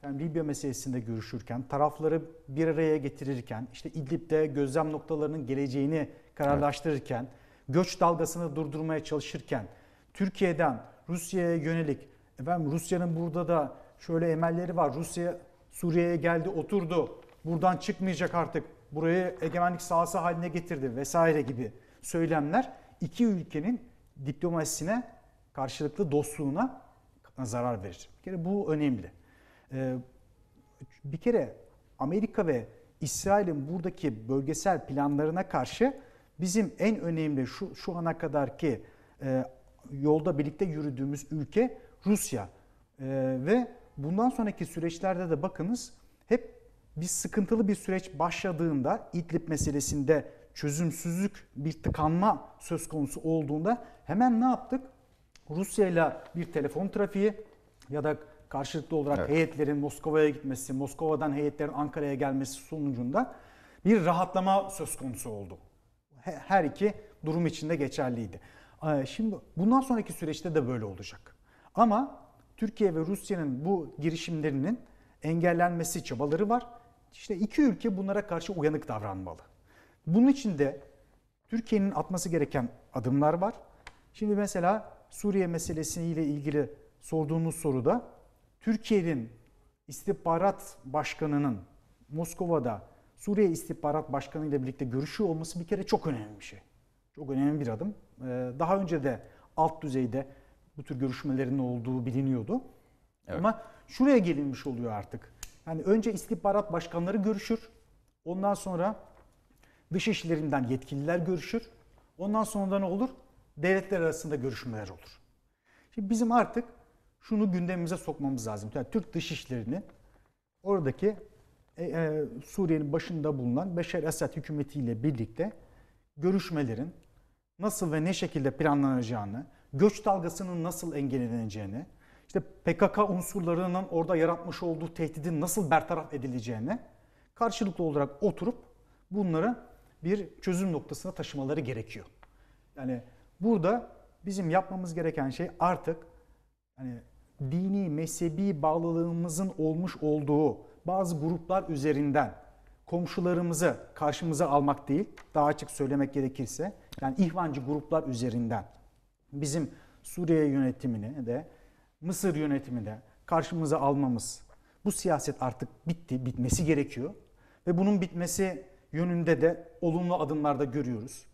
yani Libya meselesinde görüşürken, tarafları bir araya getirirken, işte İdlib'de gözlem noktalarının geleceğini kararlaştırırken, göç dalgasını durdurmaya çalışırken, Türkiye'den Rusya'ya yönelik, efendim Rusya'nın burada da şöyle emelleri var, Rusya Suriye'ye geldi oturdu, buradan çıkmayacak artık, burayı egemenlik sahası haline getirdi vesaire gibi söylemler iki ülkenin diplomasisine, karşılıklı dostluğuna zarar verir. Bir kere bu önemli. Ee, bir kere Amerika ve İsrail'in buradaki bölgesel planlarına karşı bizim en önemli şu, şu ana kadarki e, yolda birlikte yürüdüğümüz ülke Rusya. E, ve bundan sonraki süreçlerde de bakınız hep bir sıkıntılı bir süreç başladığında İdlib meselesinde çözümsüzlük bir tıkanma söz konusu olduğunda hemen ne yaptık? Rusya ile bir telefon trafiği ya da karşılıklı olarak Evet. heyetlerin Moskova'ya gitmesi, Moskova'dan heyetlerin Ankara'ya gelmesi sonucunda bir rahatlama söz konusu oldu. He- Her iki durum içinde geçerliydi. Ee, Şimdi bundan sonraki süreçte de böyle olacak. Ama Türkiye ve Rusya'nın bu girişimlerinin engellenmesi çabaları var. İşte iki ülke bunlara karşı uyanık davranmalı. Bunun için de Türkiye'nin atması gereken adımlar var. Şimdi mesela Suriye meselesiyle ilgili sorduğunuz soruda Türkiye'nin istihbarat başkanının Moskova'da Suriye istihbarat başkanı ile birlikte görüşüyor olması bir kere çok önemli bir şey. Çok önemli bir adım. Ee, Daha önce de alt düzeyde bu tür görüşmelerin olduğu biliniyordu. Ama şuraya gelinmiş oluyor artık. Yani önce istihbarat başkanları görüşür. Ondan sonra dış işlerinden yetkililer görüşür. Ondan sonra da ne olur? Devletler arasında görüşmeler olur. Şimdi bizim artık şunu gündemimize sokmamız lazım. Yani Türk dışişlerini oradaki e, e, Suriye'nin başında bulunan Beşar Esad hükümetiyle birlikte görüşmelerin nasıl ve ne şekilde planlanacağını, göç dalgasının nasıl engelleneceğini, işte PKK unsurlarının orada yaratmış olduğu tehdidin nasıl bertaraf edileceğini karşılıklı olarak oturup bunları bir çözüm noktasına taşımaları gerekiyor. Yani burada bizim yapmamız gereken şey artık hani dini, mezhebi bağlılığımızın olmuş olduğu bazı gruplar üzerinden komşularımızı karşımıza almak değil, daha açık söylemek gerekirse, yani ihvancı gruplar üzerinden bizim Suriye yönetimini de Mısır yönetimini de karşımıza almamız, bu siyaset artık bitti, bitmesi gerekiyor. Ve bunun bitmesi yönünde de olumlu adımlar da görüyoruz.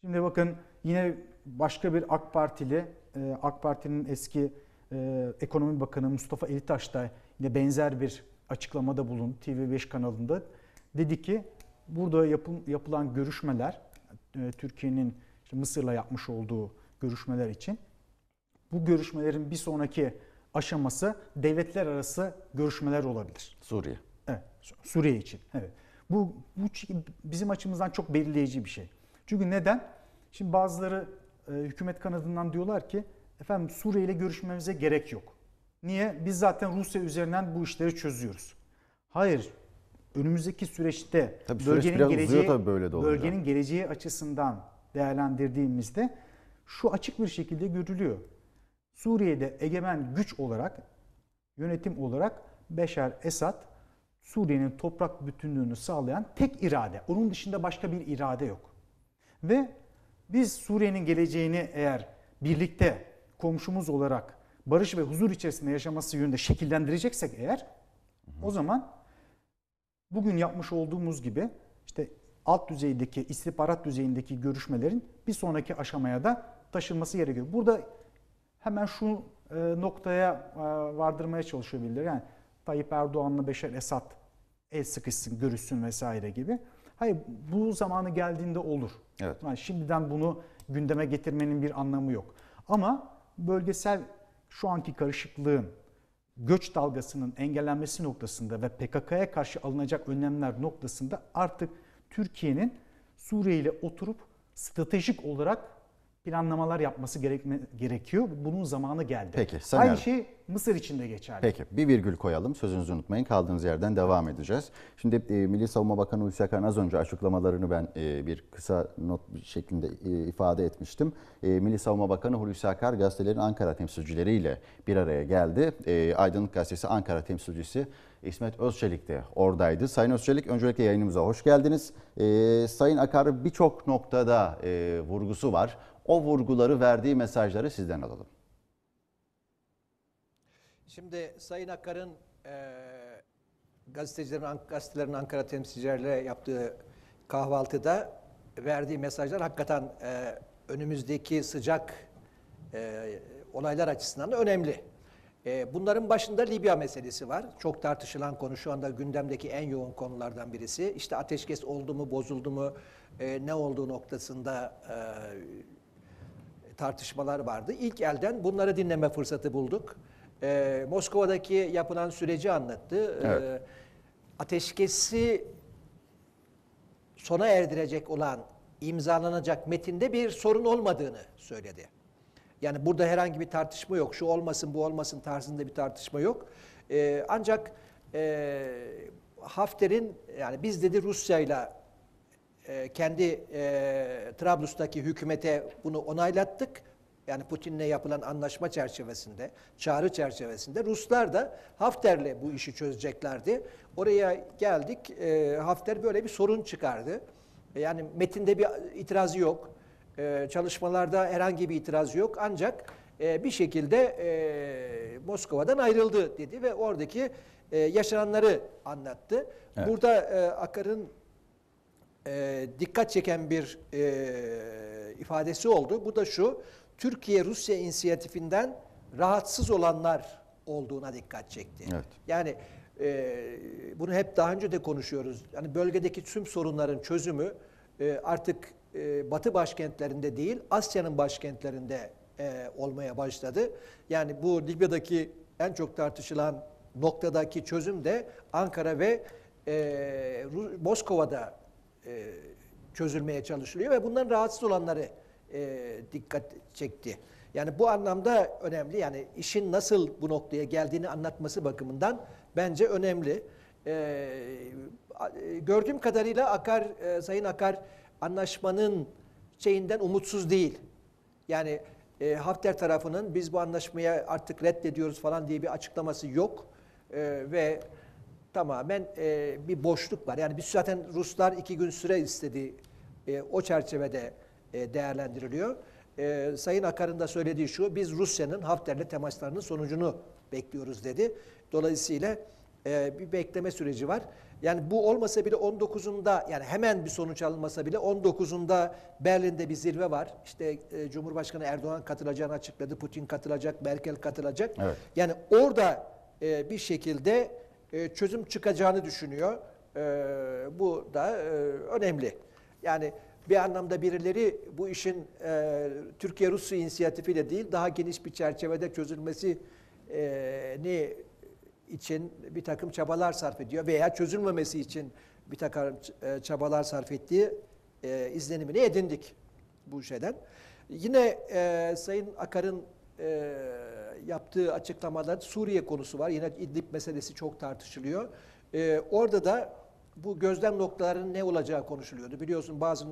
Şimdi bakın yine başka bir AK Partili, e, AK Parti'nin eski e, ekonomi bakanı Mustafa Elitaş da yine benzer bir açıklamada bulundu TV5 kanalında. Dedi ki burada yapın, yapılan görüşmeler e, Türkiye'nin işte Mısır'la yapmış olduğu görüşmeler için bu görüşmelerin bir sonraki aşaması devletler arası görüşmeler olabilir. Suriye. Evet, Suriye için. Evet. Bu, bu bizim açımızdan çok belirleyici bir şey. Çünkü neden? Şimdi bazıları e, hükümet kanadından diyorlar ki efendim Suriye ile görüşmemize gerek yok. Niye? Biz zaten Rusya üzerinden bu işleri çözüyoruz. Hayır. Önümüzdeki süreçte Tabii süreç biraz uzuyor tabii böyle de bölgenin geleceği açısından değerlendirdiğimizde şu açık bir şekilde görülüyor. Suriye'de egemen güç olarak, yönetim olarak Beşar Esad Suriye'nin toprak bütünlüğünü sağlayan tek irade. Onun dışında başka bir irade yok. Ve biz Suriye'nin geleceğini eğer birlikte komşumuz olarak barış ve huzur içerisinde yaşaması yönünde şekillendireceksek eğer o zaman bugün yapmış olduğumuz gibi işte alt düzeydeki istihbarat düzeyindeki görüşmelerin bir sonraki aşamaya da taşınması gerekiyor. Burada hemen şu e, noktaya e, vardırmaya çalışıyor birileri. Yani Tayyip Erdoğan'la Beşar Esad el sıkışsın, görüşsün vesaire gibi. Hayır bu zamanı geldiğinde olur. Evet. Yani şimdiden bunu gündeme getirmenin bir anlamı yok. Ama bölgesel şu anki karışıklığın göç dalgasının engellenmesi noktasında ve PKK'ya karşı alınacak önlemler noktasında artık Türkiye'nin Suriye ile oturup stratejik olarak planlamalar yapması gerekme, gerekiyor. Bunun zamanı geldi. Peki, Saner. Aynı şey Mısır için de geçerli. Peki bir virgül koyalım sözünüzü unutmayın kaldığınız yerden devam edeceğiz. Şimdi e, Milli Savunma Bakanı Hulusi Akar'ın az önce açıklamalarını ben e, bir kısa not şeklinde e, ifade etmiştim. E, Milli Savunma Bakanı Hulusi Akar gazetelerin Ankara temsilcileriyle bir araya geldi. E, Aydınlık Gazetesi Ankara temsilcisi İsmet Özçelik de oradaydı. Sayın Özçelik öncelikle yayınımıza hoş geldiniz. E, Sayın Akar birçok noktada e, vurgusu var. O vurguları verdiği mesajları sizden alalım. Şimdi Sayın Akar'ın e, gazetecilerin, gazetelerin Ankara temsilcileriyle yaptığı kahvaltıda verdiği mesajlar hakikaten e, önümüzdeki sıcak e, olaylar açısından da önemli. E, bunların başında Libya meselesi var. Çok tartışılan konu şu anda gündemdeki en yoğun konulardan birisi. İşte ateşkes oldu mu, bozuldu mu, e, ne olduğu noktasında e, tartışmalar vardı. İlk elden bunları dinleme fırsatı bulduk. Ee, Moskova'daki yapılan süreci anlattı. Ee, Evet. ateşkesi sona erdirecek olan imzalanacak metinde bir sorun olmadığını söyledi. Yani burada herhangi bir tartışma yok. Şu olmasın, bu olmasın tarzında bir tartışma yok. Ee, ancak e, Hafter'in yani biz dedi Rusya'yla e, kendi e, Trablus'taki hükümete bunu onaylattık. Yani Putin'le yapılan anlaşma çerçevesinde, çağrı çerçevesinde Ruslar da Hafter'le bu işi çözeceklerdi. Oraya geldik, e, Hafter böyle bir sorun çıkardı. E, Yani metinde bir itirazı yok, e, çalışmalarda herhangi bir itirazı yok. Ancak e, bir şekilde e, Moskova'dan ayrıldı dedi ve oradaki e, yaşananları anlattı. Evet. Burada e, Akar'ın e, dikkat çeken bir e, ifadesi oldu. Bu da şu, Türkiye-Rusya inisiyatifinden rahatsız olanlar olduğuna dikkat çekti. Evet. Yani e, bunu hep daha önce de konuşuyoruz. Yani bölgedeki tüm sorunların çözümü e, artık e, Batı başkentlerinde değil, Asya'nın başkentlerinde e, olmaya başladı. Yani bu Libya'daki en çok tartışılan noktadaki çözüm de Ankara ve e, Moskova'da e, çözülmeye çalışılıyor ve bundan rahatsız olanları e, dikkat çekti. Yani bu anlamda önemli. Yani işin nasıl bu noktaya geldiğini anlatması bakımından bence önemli. E, e, gördüğüm kadarıyla Akar, e, Sayın Akar anlaşmanın şeyinden umutsuz değil. Yani e, Hafter tarafının biz bu anlaşmaya artık reddediyoruz falan diye bir açıklaması yok. E, ve tamamen e, bir boşluk var. Yani biz zaten Ruslar iki gün süre istedi. E, o çerçevede e, değerlendiriliyor. E, Sayın Akar'ın da söylediği şu, biz Rusya'nın Hafter'le temaslarının sonucunu bekliyoruz dedi. Dolayısıyla e, bir bekleme süreci var. Yani bu olmasa bile 19'unda yani hemen bir sonuç alınmasa bile 19'unda Berlin'de bir zirve var. İşte e, Cumhurbaşkanı Erdoğan katılacağını açıkladı. Putin katılacak, Merkel katılacak. Evet. Yani orada e, bir şekilde e, çözüm çıkacağını düşünüyor. E, bu da e, önemli. Yani bir anlamda birileri bu işin Türkiye-Rusya inisiyatifiyle değil daha geniş bir çerçevede çözülmesi e, ne için bir takım çabalar sarf ediyor veya çözülmemesi için bir takım çabalar sarf ettiği e, izlenimini edindik bu şeyden. Yine e, Sayın Akar'ın e, yaptığı açıklamalar Suriye konusu var. Yine İdlib meselesi çok tartışılıyor. E, orada da bu gözlem noktalarının ne olacağı konuşuluyordu. Biliyorsun bazı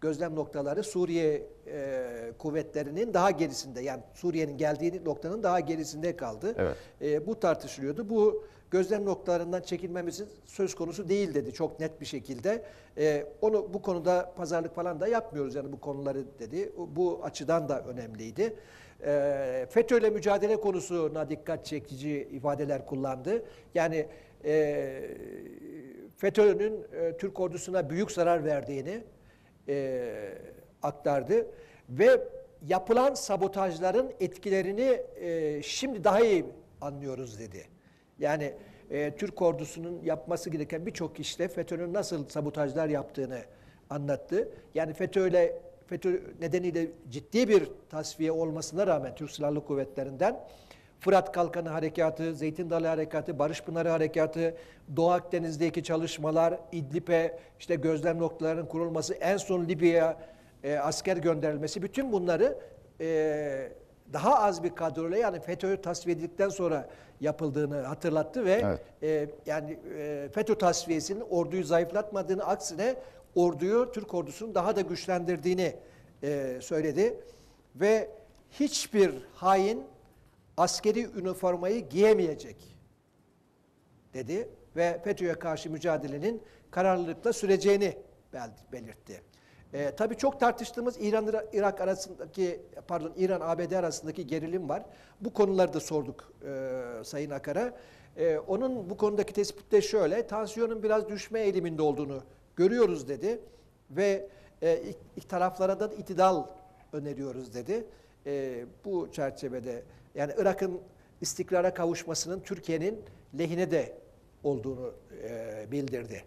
gözlem noktaları Suriye e, kuvvetlerinin daha gerisinde yani Suriye'nin geldiği noktanın daha gerisinde kaldı. Evet. E, bu tartışılıyordu. Bu gözlem noktalarından çekilmemiz söz konusu değil dedi çok net bir şekilde. E, onu bu konuda pazarlık falan da yapmıyoruz yani bu konuları dedi. Bu açıdan da önemliydi. E, FETÖ'yle mücadele konusuna dikkat çekici ifadeler kullandı. Yani e, FETÖ'nün e, Türk ordusuna büyük zarar verdiğini e, aktardı ve yapılan sabotajların etkilerini e, şimdi daha iyi anlıyoruz dedi. Yani e, Türk ordusunun yapması gereken birçok işte FETÖ'nün nasıl sabotajlar yaptığını anlattı. Yani FETÖ'yle FETÖ nedeniyle ciddi bir tasfiye olmasına rağmen Türk Silahlı Kuvvetleri'nden Fırat Kalkanı Harekatı, Zeytin Dalı Harekatı, Barış Pınarı Harekatı, Doğu Akdeniz'deki çalışmalar, İdlib'e işte gözlem noktalarının kurulması, en son Libya'ya e, asker gönderilmesi bütün bunları e, daha az bir kadroyla yani FETÖ'yü tasfiye edildikten sonra yapıldığını hatırlattı ve Evet. e, yani e, FETÖ tasfiyesinin orduyu zayıflatmadığını aksine orduyu Türk ordusunun daha da güçlendirdiğini e, söyledi ve hiçbir hain askeri üniformayı giyemeyecek dedi ve FETÖ'ye karşı mücadelenin kararlılıkla süreceğini bel- belirtti. E, tabii çok tartıştığımız İran-Irak arasındaki, pardon İran-ABD arasındaki gerilim var. Bu konuları da sorduk e, Sayın Akar'a. E, onun bu konudaki tespiti de şöyle, tansiyonun biraz düşme eğiliminde olduğunu görüyoruz dedi ve e, ilk, taraflara da itidal öneriyoruz dedi. E, bu çerçevede yani Irak'ın istikrara kavuşmasının Türkiye'nin lehine de olduğunu e, bildirdi.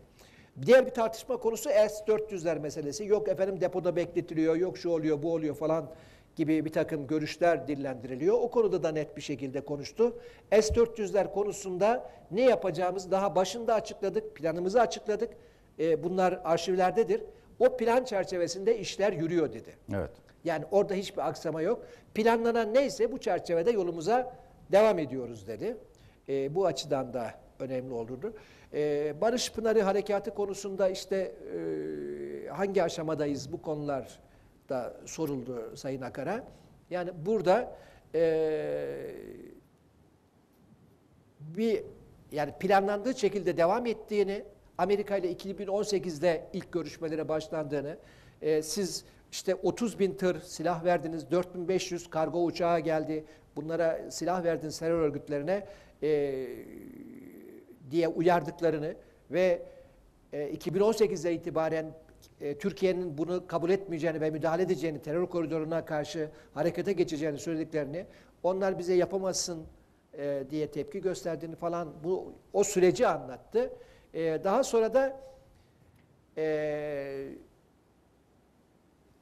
Diğer bir tartışma konusu S-400'ler meselesi. Yok efendim depoda bekletiliyor, yok şu oluyor, bu oluyor falan gibi bir takım görüşler dillendiriliyor. O konuda da net bir şekilde konuştu. S-400'ler konusunda ne yapacağımızı daha başında açıkladık, planımızı açıkladık. E, bunlar arşivlerdedir. O plan çerçevesinde işler yürüyor dedi. Evet. Yani orada hiçbir aksama yok. Planlanan neyse bu çerçevede yolumuza devam ediyoruz dedi. E, bu açıdan da önemli olduğunu. E, Barış Pınarı Harekatı konusunda işte e, hangi aşamadayız bu konular da soruldu Sayın Akar'a. Yani burada e, bir yani planlandığı şekilde devam ettiğini, Amerika ile 2018'de ilk görüşmelere başlandığını, e, siz işte 30 bin tır silah verdiniz, 4500 kargo uçağı geldi, bunlara silah verdiniz terör örgütlerine e, diye uyardıklarını ve e, 2018'de itibaren e, Türkiye'nin bunu kabul etmeyeceğini ve müdahale edeceğini, terör koridoruna karşı harekete geçeceğini söylediklerini, onlar bize yapamazsın e, diye tepki gösterdiğini falan bu o süreci anlattı. E, daha sonra da e,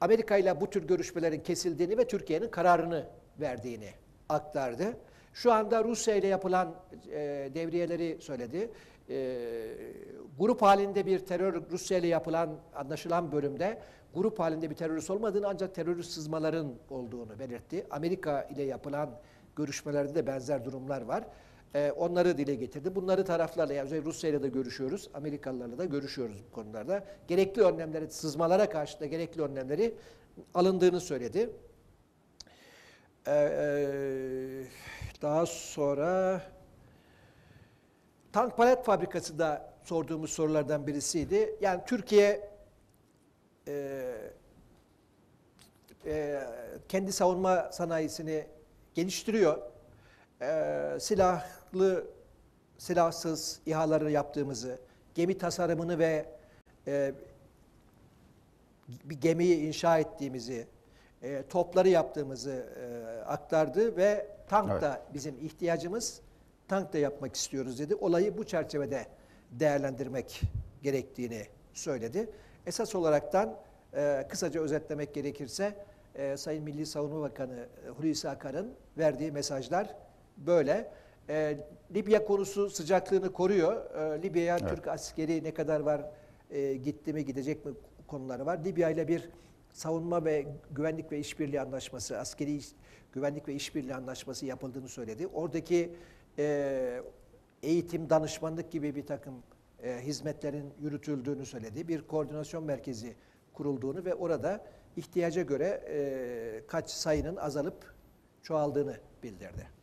Amerika ile bu tür görüşmelerin kesildiğini ve Türkiye'nin kararını verdiğini aktardı. Şu anda Rusya ile yapılan e, devriyeleri söyledi. E, grup halinde bir terör Rusya ile yapılan anlaşılan bölümde grup halinde bir terörist olmadığını ancak terörist sızmaların olduğunu belirtti. Amerika ile yapılan görüşmelerde de benzer durumlar var. E, onları dile getirdi. Bunları taraflarla yani özellikle Rusya ile de görüşüyoruz, Amerikalılarla da görüşüyoruz bu konularda. Gerekli önlemleri, sızmalara karşı da gerekli önlemleri alındığını söyledi. Ee, daha sonra tank palet fabrikası da sorduğumuz sorulardan birisiydi. Yani Türkiye e, e, kendi savunma sanayisini geliştiriyor. E, silahlı, silahsız İHA'ları yaptığımızı, gemi tasarımını ve e, bir gemiyi inşa ettiğimizi, e, topları yaptığımızı e, aktardı ve tank Evet. da bizim ihtiyacımız, tank da yapmak istiyoruz dedi. Olayı bu çerçevede değerlendirmek gerektiğini söyledi. Esas olaraktan e, kısaca özetlemek gerekirse e, Sayın Milli Savunma Bakanı Hulusi Akar'ın verdiği mesajlar böyle. E, Libya konusu sıcaklığını koruyor. E, Libya'ya Türk askeri ne kadar var, e, gitti mi gidecek mi konuları var. Libya ile bir savunma ve güvenlik ve işbirliği anlaşması, askeri iş- güvenlik ve işbirliği anlaşması yapıldığını söyledi. Oradaki e, eğitim, danışmanlık gibi bir takım e, hizmetlerin yürütüldüğünü söyledi. Bir koordinasyon merkezi kurulduğunu ve orada ihtiyaca göre e, kaç sayının azalıp çoğaldığını bildirdi.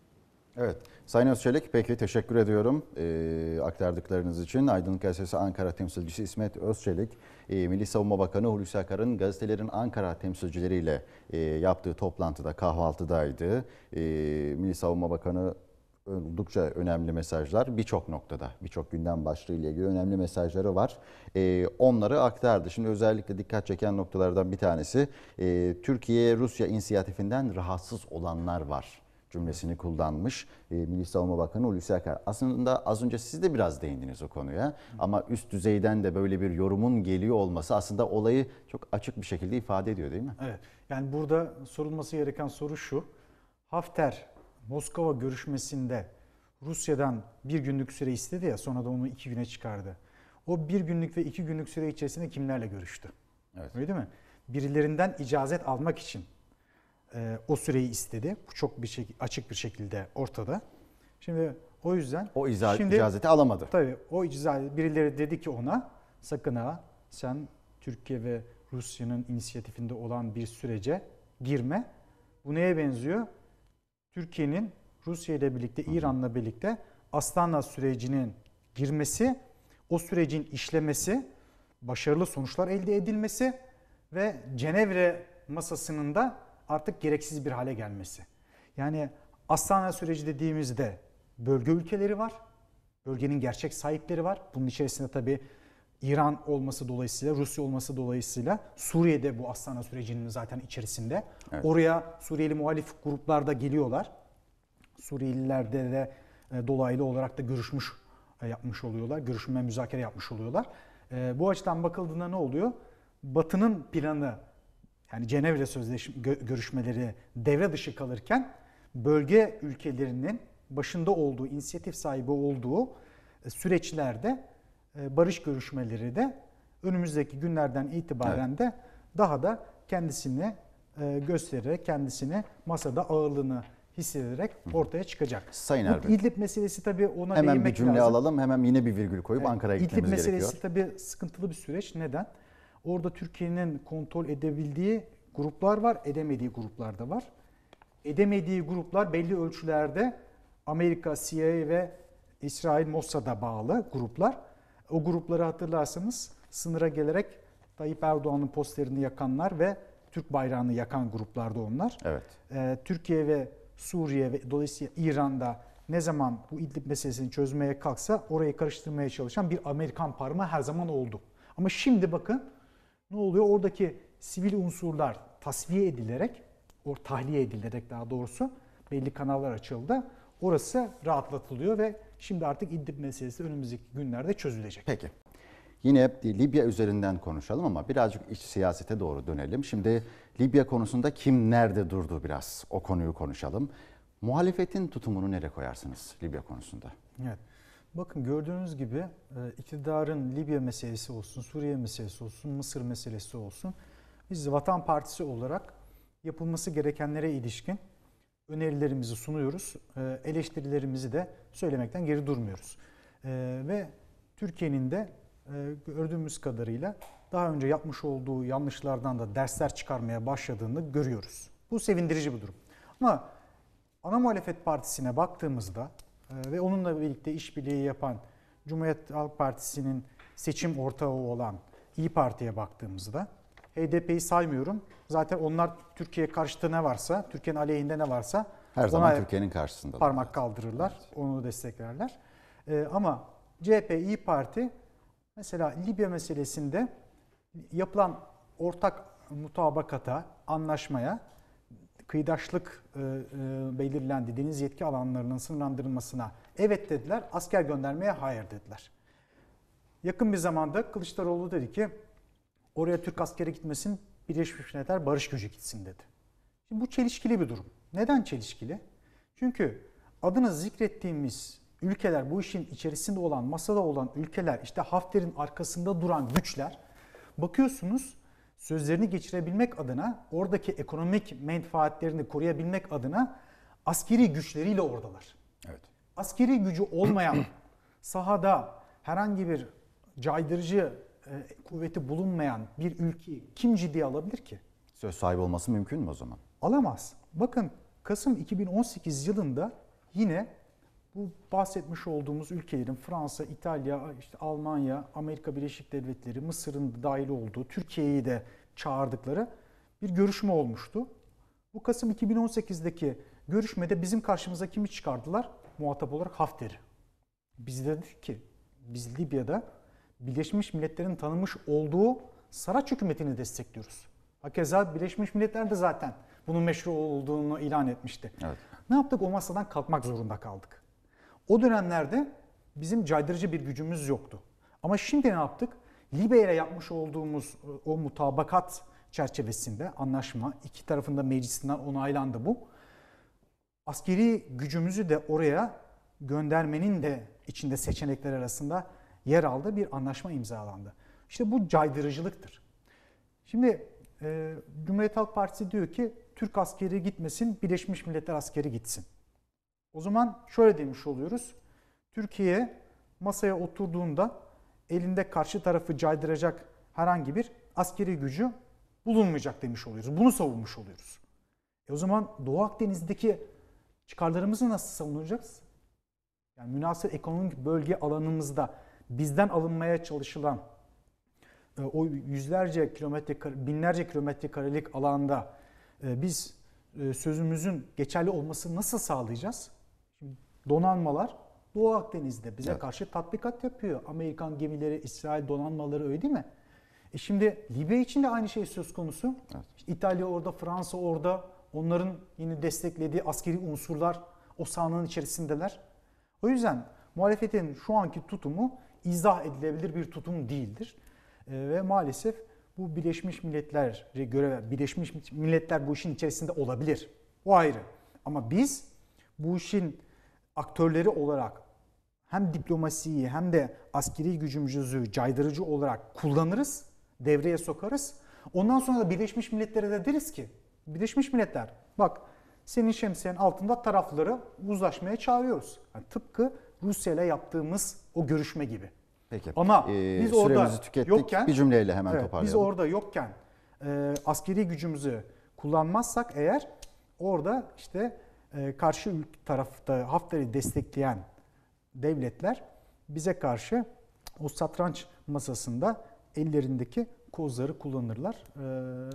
Evet. Sayın Özçelik peki teşekkür ediyorum e, aktardıklarınız için. Aydınlık Gazetesi Ankara temsilcisi İsmet Özçelik, e, Milli Savunma Bakanı Hulusi Akar'ın gazetelerin Ankara temsilcileriyle e, yaptığı toplantıda, kahvaltıdaydı. E, Milli Savunma Bakanı oldukça önemli mesajlar birçok noktada, birçok gündem başlığı ile ilgili önemli mesajları var. E, onları aktardı. Şimdi özellikle dikkat çeken noktalardan bir tanesi e, Türkiye-Rusya inisiyatifinden rahatsız olanlar var cümlesini kullanmış e, Milli Savunma Bakanı Hulusi Akar. Aslında az önce siz de biraz değindiniz o konuya ama üst düzeyden de böyle bir yorumun geliyor olması aslında olayı çok açık bir şekilde ifade ediyor değil mi? Evet. Yani burada sorulması gereken soru şu. Hafter Moskova görüşmesinde Rusya'dan bir günlük süre istedi ya sonra da onu iki güne çıkardı. O bir günlük ve iki günlük süre içerisinde kimlerle görüştü? Evet. Öyle değil mi? birilerinden icazet almak için e, o süreyi istedi. Bu çok bir şey, açık bir şekilde ortada. Şimdi o yüzden O iza- şimdi, icazeti alamadı. Tabii o icazet birileri dedi ki ona sakın ha sen Türkiye ve Rusya'nın inisiyatifinde olan bir sürece girme. Bu neye benziyor? Türkiye'nin Rusya ile birlikte İran'la birlikte Astana sürecinin girmesi, o sürecin işlemesi, başarılı sonuçlar elde edilmesi ve Cenevre masasının da artık gereksiz bir hale gelmesi. Yani Astana süreci dediğimizde bölge ülkeleri var. Bölgenin gerçek sahipleri var. Bunun içerisinde tabii İran olması dolayısıyla, Rusya olması dolayısıyla Suriye'de bu Astana sürecinin zaten içerisinde. Evet. Oraya Suriyeli muhalif gruplar da geliyorlar. Suriyelilerle de e, dolaylı olarak da görüşmüş e, yapmış oluyorlar. Görüşme, müzakere yapmış oluyorlar. E, Bu açıdan bakıldığında ne oluyor? Batı'nın planı yani Cenevre Sözleşme gö- görüşmeleri devre dışı kalırken bölge ülkelerinin başında olduğu, inisiyatif sahibi olduğu e, süreçlerde e, barış görüşmeleri de önümüzdeki günlerden itibaren de daha da kendisini e, göstererek, kendisini masada ağırlığını hissederek ortaya çıkacak. Sayın Erbil. İdlib meselesi tabii ona Hemen bir cümle lazım. alalım. Hemen yine bir virgül koyup Ankara'ya İdlib gitmemiz meselesi gerekiyor. tabii sıkıntılı bir süreç. Neden? Orada Türkiye'nin kontrol edebildiği gruplar var, edemediği gruplar da var. Edemediği gruplar belli ölçülerde Amerika, CIA ve İsrail Mossad'a bağlı gruplar. O grupları hatırlarsanız sınıra gelerek Tayyip Erdoğan'ın posterini yakanlar ve Türk bayrağını yakan gruplarda onlar. Evet. Ee, Türkiye ve Suriye ve dolayısıyla İran'da ne zaman bu İdlib meselesini çözmeye kalksa orayı karıştırmaya çalışan bir Amerikan parmağı her zaman oldu. Ama şimdi bakın ne oluyor? Oradaki sivil unsurlar tasfiye edilerek, o tahliye edilerek daha doğrusu belli kanallar açıldı. Orası rahatlatılıyor ve şimdi artık İdlib meselesi önümüzdeki günlerde çözülecek. Peki. Yine Libya üzerinden konuşalım ama birazcık iç siyasete doğru dönelim. Şimdi Libya konusunda kim nerede durdu biraz o konuyu konuşalım. Muhalefetin tutumunu nereye koyarsınız Libya konusunda? Evet. Bakın gördüğünüz gibi e, iktidarın Libya meselesi olsun, Suriye meselesi olsun, Mısır meselesi olsun biz Vatan Partisi olarak yapılması gerekenlere ilişkin önerilerimizi sunuyoruz. E, Eleştirilerimizi de söylemekten geri durmuyoruz. E, Ve Türkiye'nin de gördüğümüz kadarıyla daha önce yapmış olduğu yanlışlardan da dersler çıkarmaya başladığını görüyoruz. Bu sevindirici bir durum. Ama ana muhalefet partisine baktığımızda ve onunla birlikte işbirliği yapan Cumhuriyet Halk Partisi'nin seçim ortağı olan İyi Parti'ye baktığımızda HDP'yi saymıyorum. Zaten onlar Türkiye karşıtı ne varsa, Türkiye'nin aleyhinde ne varsa Her zaman Türkiye'nin karşısında. parmak kaldırırlar, onu desteklerler. Ee, ama CHP, İyi Parti mesela Libya meselesinde yapılan ortak mutabakata, anlaşmaya, kıyıdaşlık e, e, belirlendi, deniz yetki alanlarının sınırlandırılmasına evet dediler, asker göndermeye hayır dediler. Yakın bir zamanda Kılıçdaroğlu dedi ki oraya Türk askeri gitmesin, Birleşmiş Milletler barış gücü gitsin dedi. Şimdi bu çelişkili bir durum. Neden çelişkili? Çünkü adını zikrettiğimiz ülkeler, bu işin içerisinde olan, masada olan ülkeler, işte Hafter'in arkasında duran güçler, bakıyorsunuz sözlerini geçirebilmek adına, oradaki ekonomik menfaatlerini koruyabilmek adına askeri güçleriyle oradalar. Evet. Askeri gücü olmayan, sahada herhangi bir caydırıcı e, kuvveti bulunmayan bir ülkeyi kim ciddiye alabilir ki? Söz sahibi olması mümkün mü o zaman? Alamaz. Bakın Kasım 2018 yılında yine bu bahsetmiş olduğumuz ülkelerin Fransa, İtalya, işte Almanya, Amerika Birleşik Devletleri, Mısır'ın da dahil olduğu, Türkiye'yi de çağırdıkları bir görüşme olmuştu. Bu Kasım 2018'deki görüşmede bizim karşımıza kimi çıkardılar? Muhatap olarak Hafter'i. Biz de dedik ki biz Libya'da Birleşmiş Milletler'in tanımış olduğu Saraç hükümetini destekliyoruz. Hakeza Birleşmiş Milletler de zaten bunun meşru olduğunu ilan etmişti. Evet. Ne yaptık? O masadan kalkmak zorunda kaldık. O dönemlerde bizim caydırıcı bir gücümüz yoktu. Ama şimdi ne yaptık? Libya ile yapmış olduğumuz e, o mutabakat çerçevesinde anlaşma iki tarafında meclisinden onaylandı bu. Askeri gücümüzü de oraya göndermenin de içinde seçenekler arasında yer aldığı bir anlaşma imzalandı. İşte bu caydırıcılıktır. Şimdi e, Cumhuriyet Halk Partisi diyor ki Türk askeri gitmesin, Birleşmiş Milletler askeri gitsin. O zaman şöyle demiş oluyoruz. Türkiye masaya oturduğunda elinde karşı tarafı caydıracak herhangi bir askeri gücü bulunmayacak demiş oluyoruz. Bunu savunmuş oluyoruz. E o zaman Doğu Akdeniz'deki çıkarlarımızı nasıl savunacağız? Yani münasır ekonomik bölge alanımızda bizden alınmaya çalışılan e, o yüzlerce kilometre, binlerce kilometre karelik alanda e, biz e, sözümüzün geçerli olmasını nasıl sağlayacağız? Donanmalar Doğu Akdeniz'de bize Evet. karşı tatbikat yapıyor. Amerikan gemileri, İsrail donanmaları öyle değil mi? E şimdi Libya için de aynı şey söz konusu. İşte İtalya orada, Fransa orada. Onların yine desteklediği askeri unsurlar o sahanın içerisindeler. O yüzden muhalefetin şu anki tutumu izah edilebilir bir tutum değildir. Ee, ve maalesef bu Birleşmiş Milletler'e göre Birleşmiş Milletler bu işin içerisinde olabilir. O ayrı. Ama biz bu işin aktörleri olarak hem diplomasiyi hem de askeri gücümüzü caydırıcı olarak kullanırız, devreye sokarız. Ondan sonra da Birleşmiş Milletler'e de deriz ki, Birleşmiş Milletler bak senin şemsiyenin altında tarafları uzlaşmaya çağırıyoruz. Yani tıpkı Rusya ile yaptığımız o görüşme gibi. Peki. Ama Ee, biz orada tükettik. yokken bir cümleyle hemen Evet, toparlayalım. Biz orada yokken e, askeri gücümüzü kullanmazsak eğer orada işte karşı ülk- tarafta Hafter'i destekleyen devletler bize karşı o satranç masasında ellerindeki kozları kullanırlar e,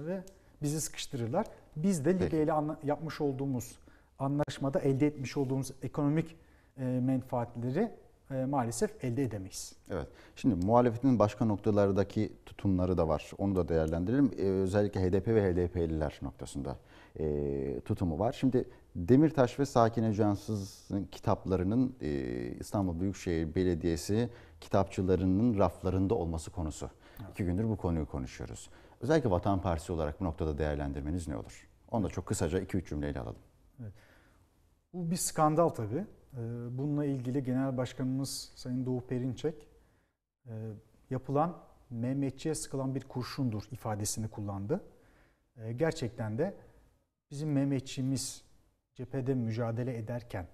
ve bizi sıkıştırırlar. Biz de Libya ile yapmış olduğumuz anlaşmada elde etmiş olduğumuz ekonomik e, menfaatleri e, maalesef elde edemeyiz. Evet. Şimdi muhalefetin başka noktalardaki tutumları da var. Onu da değerlendirelim. Ee, özellikle HDP ve HDP'liler noktasında e, tutumu var. Şimdi Demirtaş ve Sakine Cansız'ın kitaplarının e, İstanbul Büyükşehir Belediyesi kitapçılarının raflarında olması konusu. İki gündür bu konuyu konuşuyoruz. Özellikle Vatan Partisi olarak bu noktada değerlendirmeniz ne olur? Onu da çok kısaca 2-3 cümleyle alalım. Bu bir skandal tabii. Ee, Bununla ilgili Genel Başkanımız Sayın Doğu Perinçek e, yapılan Mehmetçiğe sıkılan bir kurşundur ifadesini kullandı. E, Gerçekten de bizim Mehmetçiğimiz cephede mücadele ederken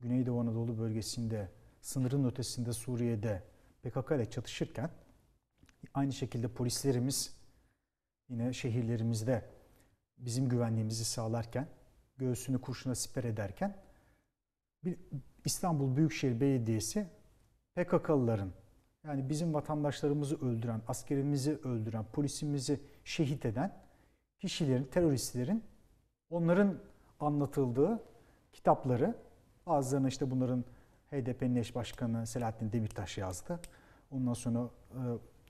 Güneydoğu Anadolu bölgesinde sınırın ötesinde Suriye'de PKK ile çatışırken aynı şekilde polislerimiz yine şehirlerimizde bizim güvenliğimizi sağlarken göğsünü kurşuna siper ederken bir İstanbul Büyükşehir Belediyesi PKK'lıların yani bizim vatandaşlarımızı öldüren, askerimizi öldüren, polisimizi şehit eden kişilerin, teröristlerin onların anlatıldığı kitapları bazılarını işte bunların HDP'nin eş başkanı Selahattin Demirtaş yazdı. Ondan sonra e,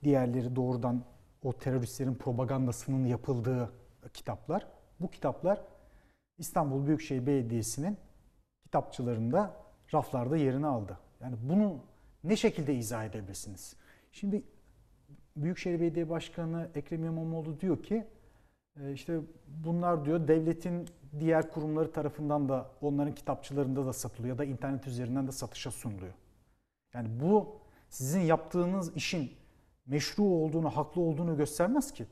diğerleri doğrudan o teröristlerin propagandasının yapıldığı kitaplar. Bu kitaplar İstanbul Büyükşehir Belediyesi'nin kitapçılarında raflarda yerini aldı. Yani bunu ne şekilde izah edebilirsiniz? Şimdi Büyükşehir Belediye Başkanı Ekrem İmamoğlu diyor ki işte bunlar diyor devletin diğer kurumları tarafından da onların kitapçılarında da satılıyor ya da internet üzerinden de satışa sunuluyor. Yani bu sizin yaptığınız işin meşru olduğunu, haklı olduğunu göstermez ki.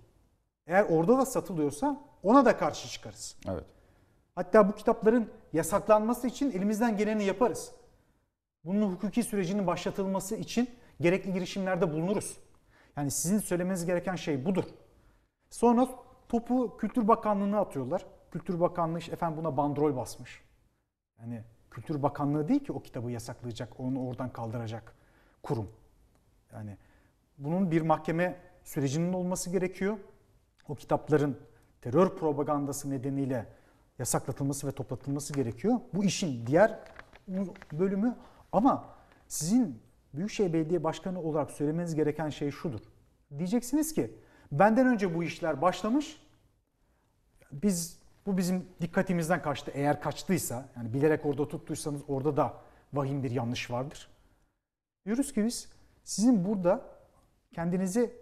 Eğer orada da satılıyorsa ona da karşı çıkarız. Evet. Hatta bu kitapların yasaklanması için elimizden geleni yaparız. Bunun hukuki sürecinin başlatılması için gerekli girişimlerde bulunuruz. Yani sizin söylemeniz gereken şey budur. Sonra topu Kültür Bakanlığı'na atıyorlar. Kültür Bakanlığı işte efendim buna bandrol basmış. Yani Kültür Bakanlığı değil ki o kitabı yasaklayacak, onu oradan kaldıracak kurum. Yani bunun bir mahkeme sürecinin olması gerekiyor. O kitapların terör propagandası nedeniyle yasaklatılması ve toplatılması gerekiyor. Bu işin diğer bölümü ama sizin Büyükşehir Belediye Başkanı olarak söylemeniz gereken şey şudur. Diyeceksiniz ki benden önce bu işler başlamış. Biz bu bizim dikkatimizden kaçtı. Eğer kaçtıysa yani bilerek orada tuttuysanız orada da vahim bir yanlış vardır. Diyoruz ki biz sizin burada kendinizi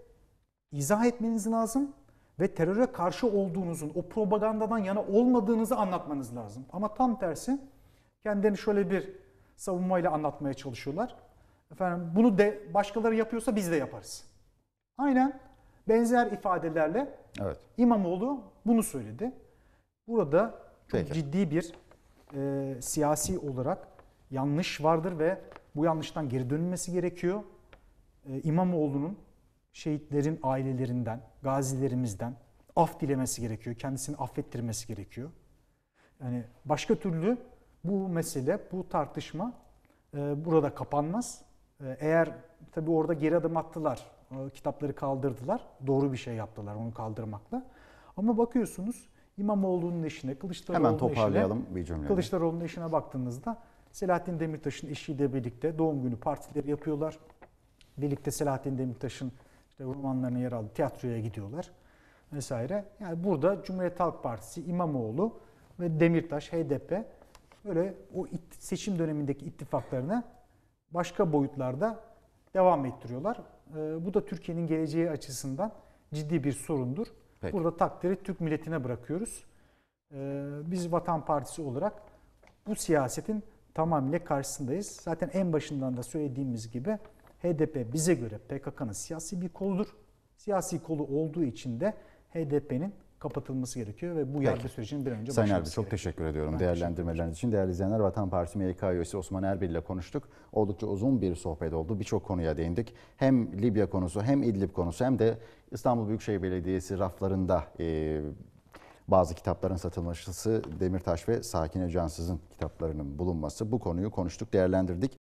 izah etmeniz lazım ve teröre karşı olduğunuzun, o propagandadan yana olmadığınızı anlatmanız lazım. Ama tam tersi kendilerini şöyle bir savunmayla anlatmaya çalışıyorlar. Efendim bunu de başkaları yapıyorsa biz de yaparız. Aynen Benzer ifadelerle Evet. İmamoğlu bunu söyledi. Burada çok Peki. ciddi bir e, siyasi olarak yanlış vardır ve bu yanlıştan geri dönülmesi gerekiyor. E, İmamoğlu'nun şehitlerin ailelerinden, gazilerimizden af dilemesi gerekiyor. Kendisini affettirmesi gerekiyor. Yani başka türlü bu mesele, bu tartışma e, burada kapanmaz. E, eğer tabii orada geri adım attılar, kitapları kaldırdılar. Doğru bir şey yaptılar onu kaldırmakla. Ama bakıyorsunuz İmamoğlu'nun eşine, Kılıçdaroğlu'nun Hemen toparlayalım eşine, bir cümleyle. Kılıçdaroğlu'nun eşine baktığınızda Selahattin Demirtaş'ın eşiyle birlikte doğum günü partileri yapıyorlar. Birlikte Selahattin Demirtaş'ın işte romanlarına yer aldığı tiyatroya gidiyorlar vesaire. Yani burada Cumhuriyet Halk Partisi, İmamoğlu ve Demirtaş, HDP böyle o seçim dönemindeki ittifaklarını başka boyutlarda devam ettiriyorlar. Ee, bu da Türkiye'nin geleceği açısından ciddi bir sorundur. Peki. Burada takdiri Türk milletine bırakıyoruz. Ee, biz Vatan Partisi olarak bu siyasetin tamamıyla karşısındayız. Zaten en başından da söylediğimiz gibi HDP bize göre PKK'nın siyasi bir koludur. Siyasi kolu olduğu için de HDP'nin kapatılması gerekiyor ve bu yargı sürecinin bir önce Sayın Erbil çok gerekiyor. teşekkür ediyorum Ben değerlendirmeleriniz için. Değerli izleyenler Vatan Partisi MYK üyesi Osman Erbil ile konuştuk. Oldukça uzun bir sohbet oldu. Birçok konuya değindik. Hem Libya konusu hem İdlib konusu hem de İstanbul Büyükşehir Belediyesi raflarında e, bazı kitapların satılması, Demirtaş ve Sakine Cansız'ın kitaplarının bulunması bu konuyu konuştuk, değerlendirdik.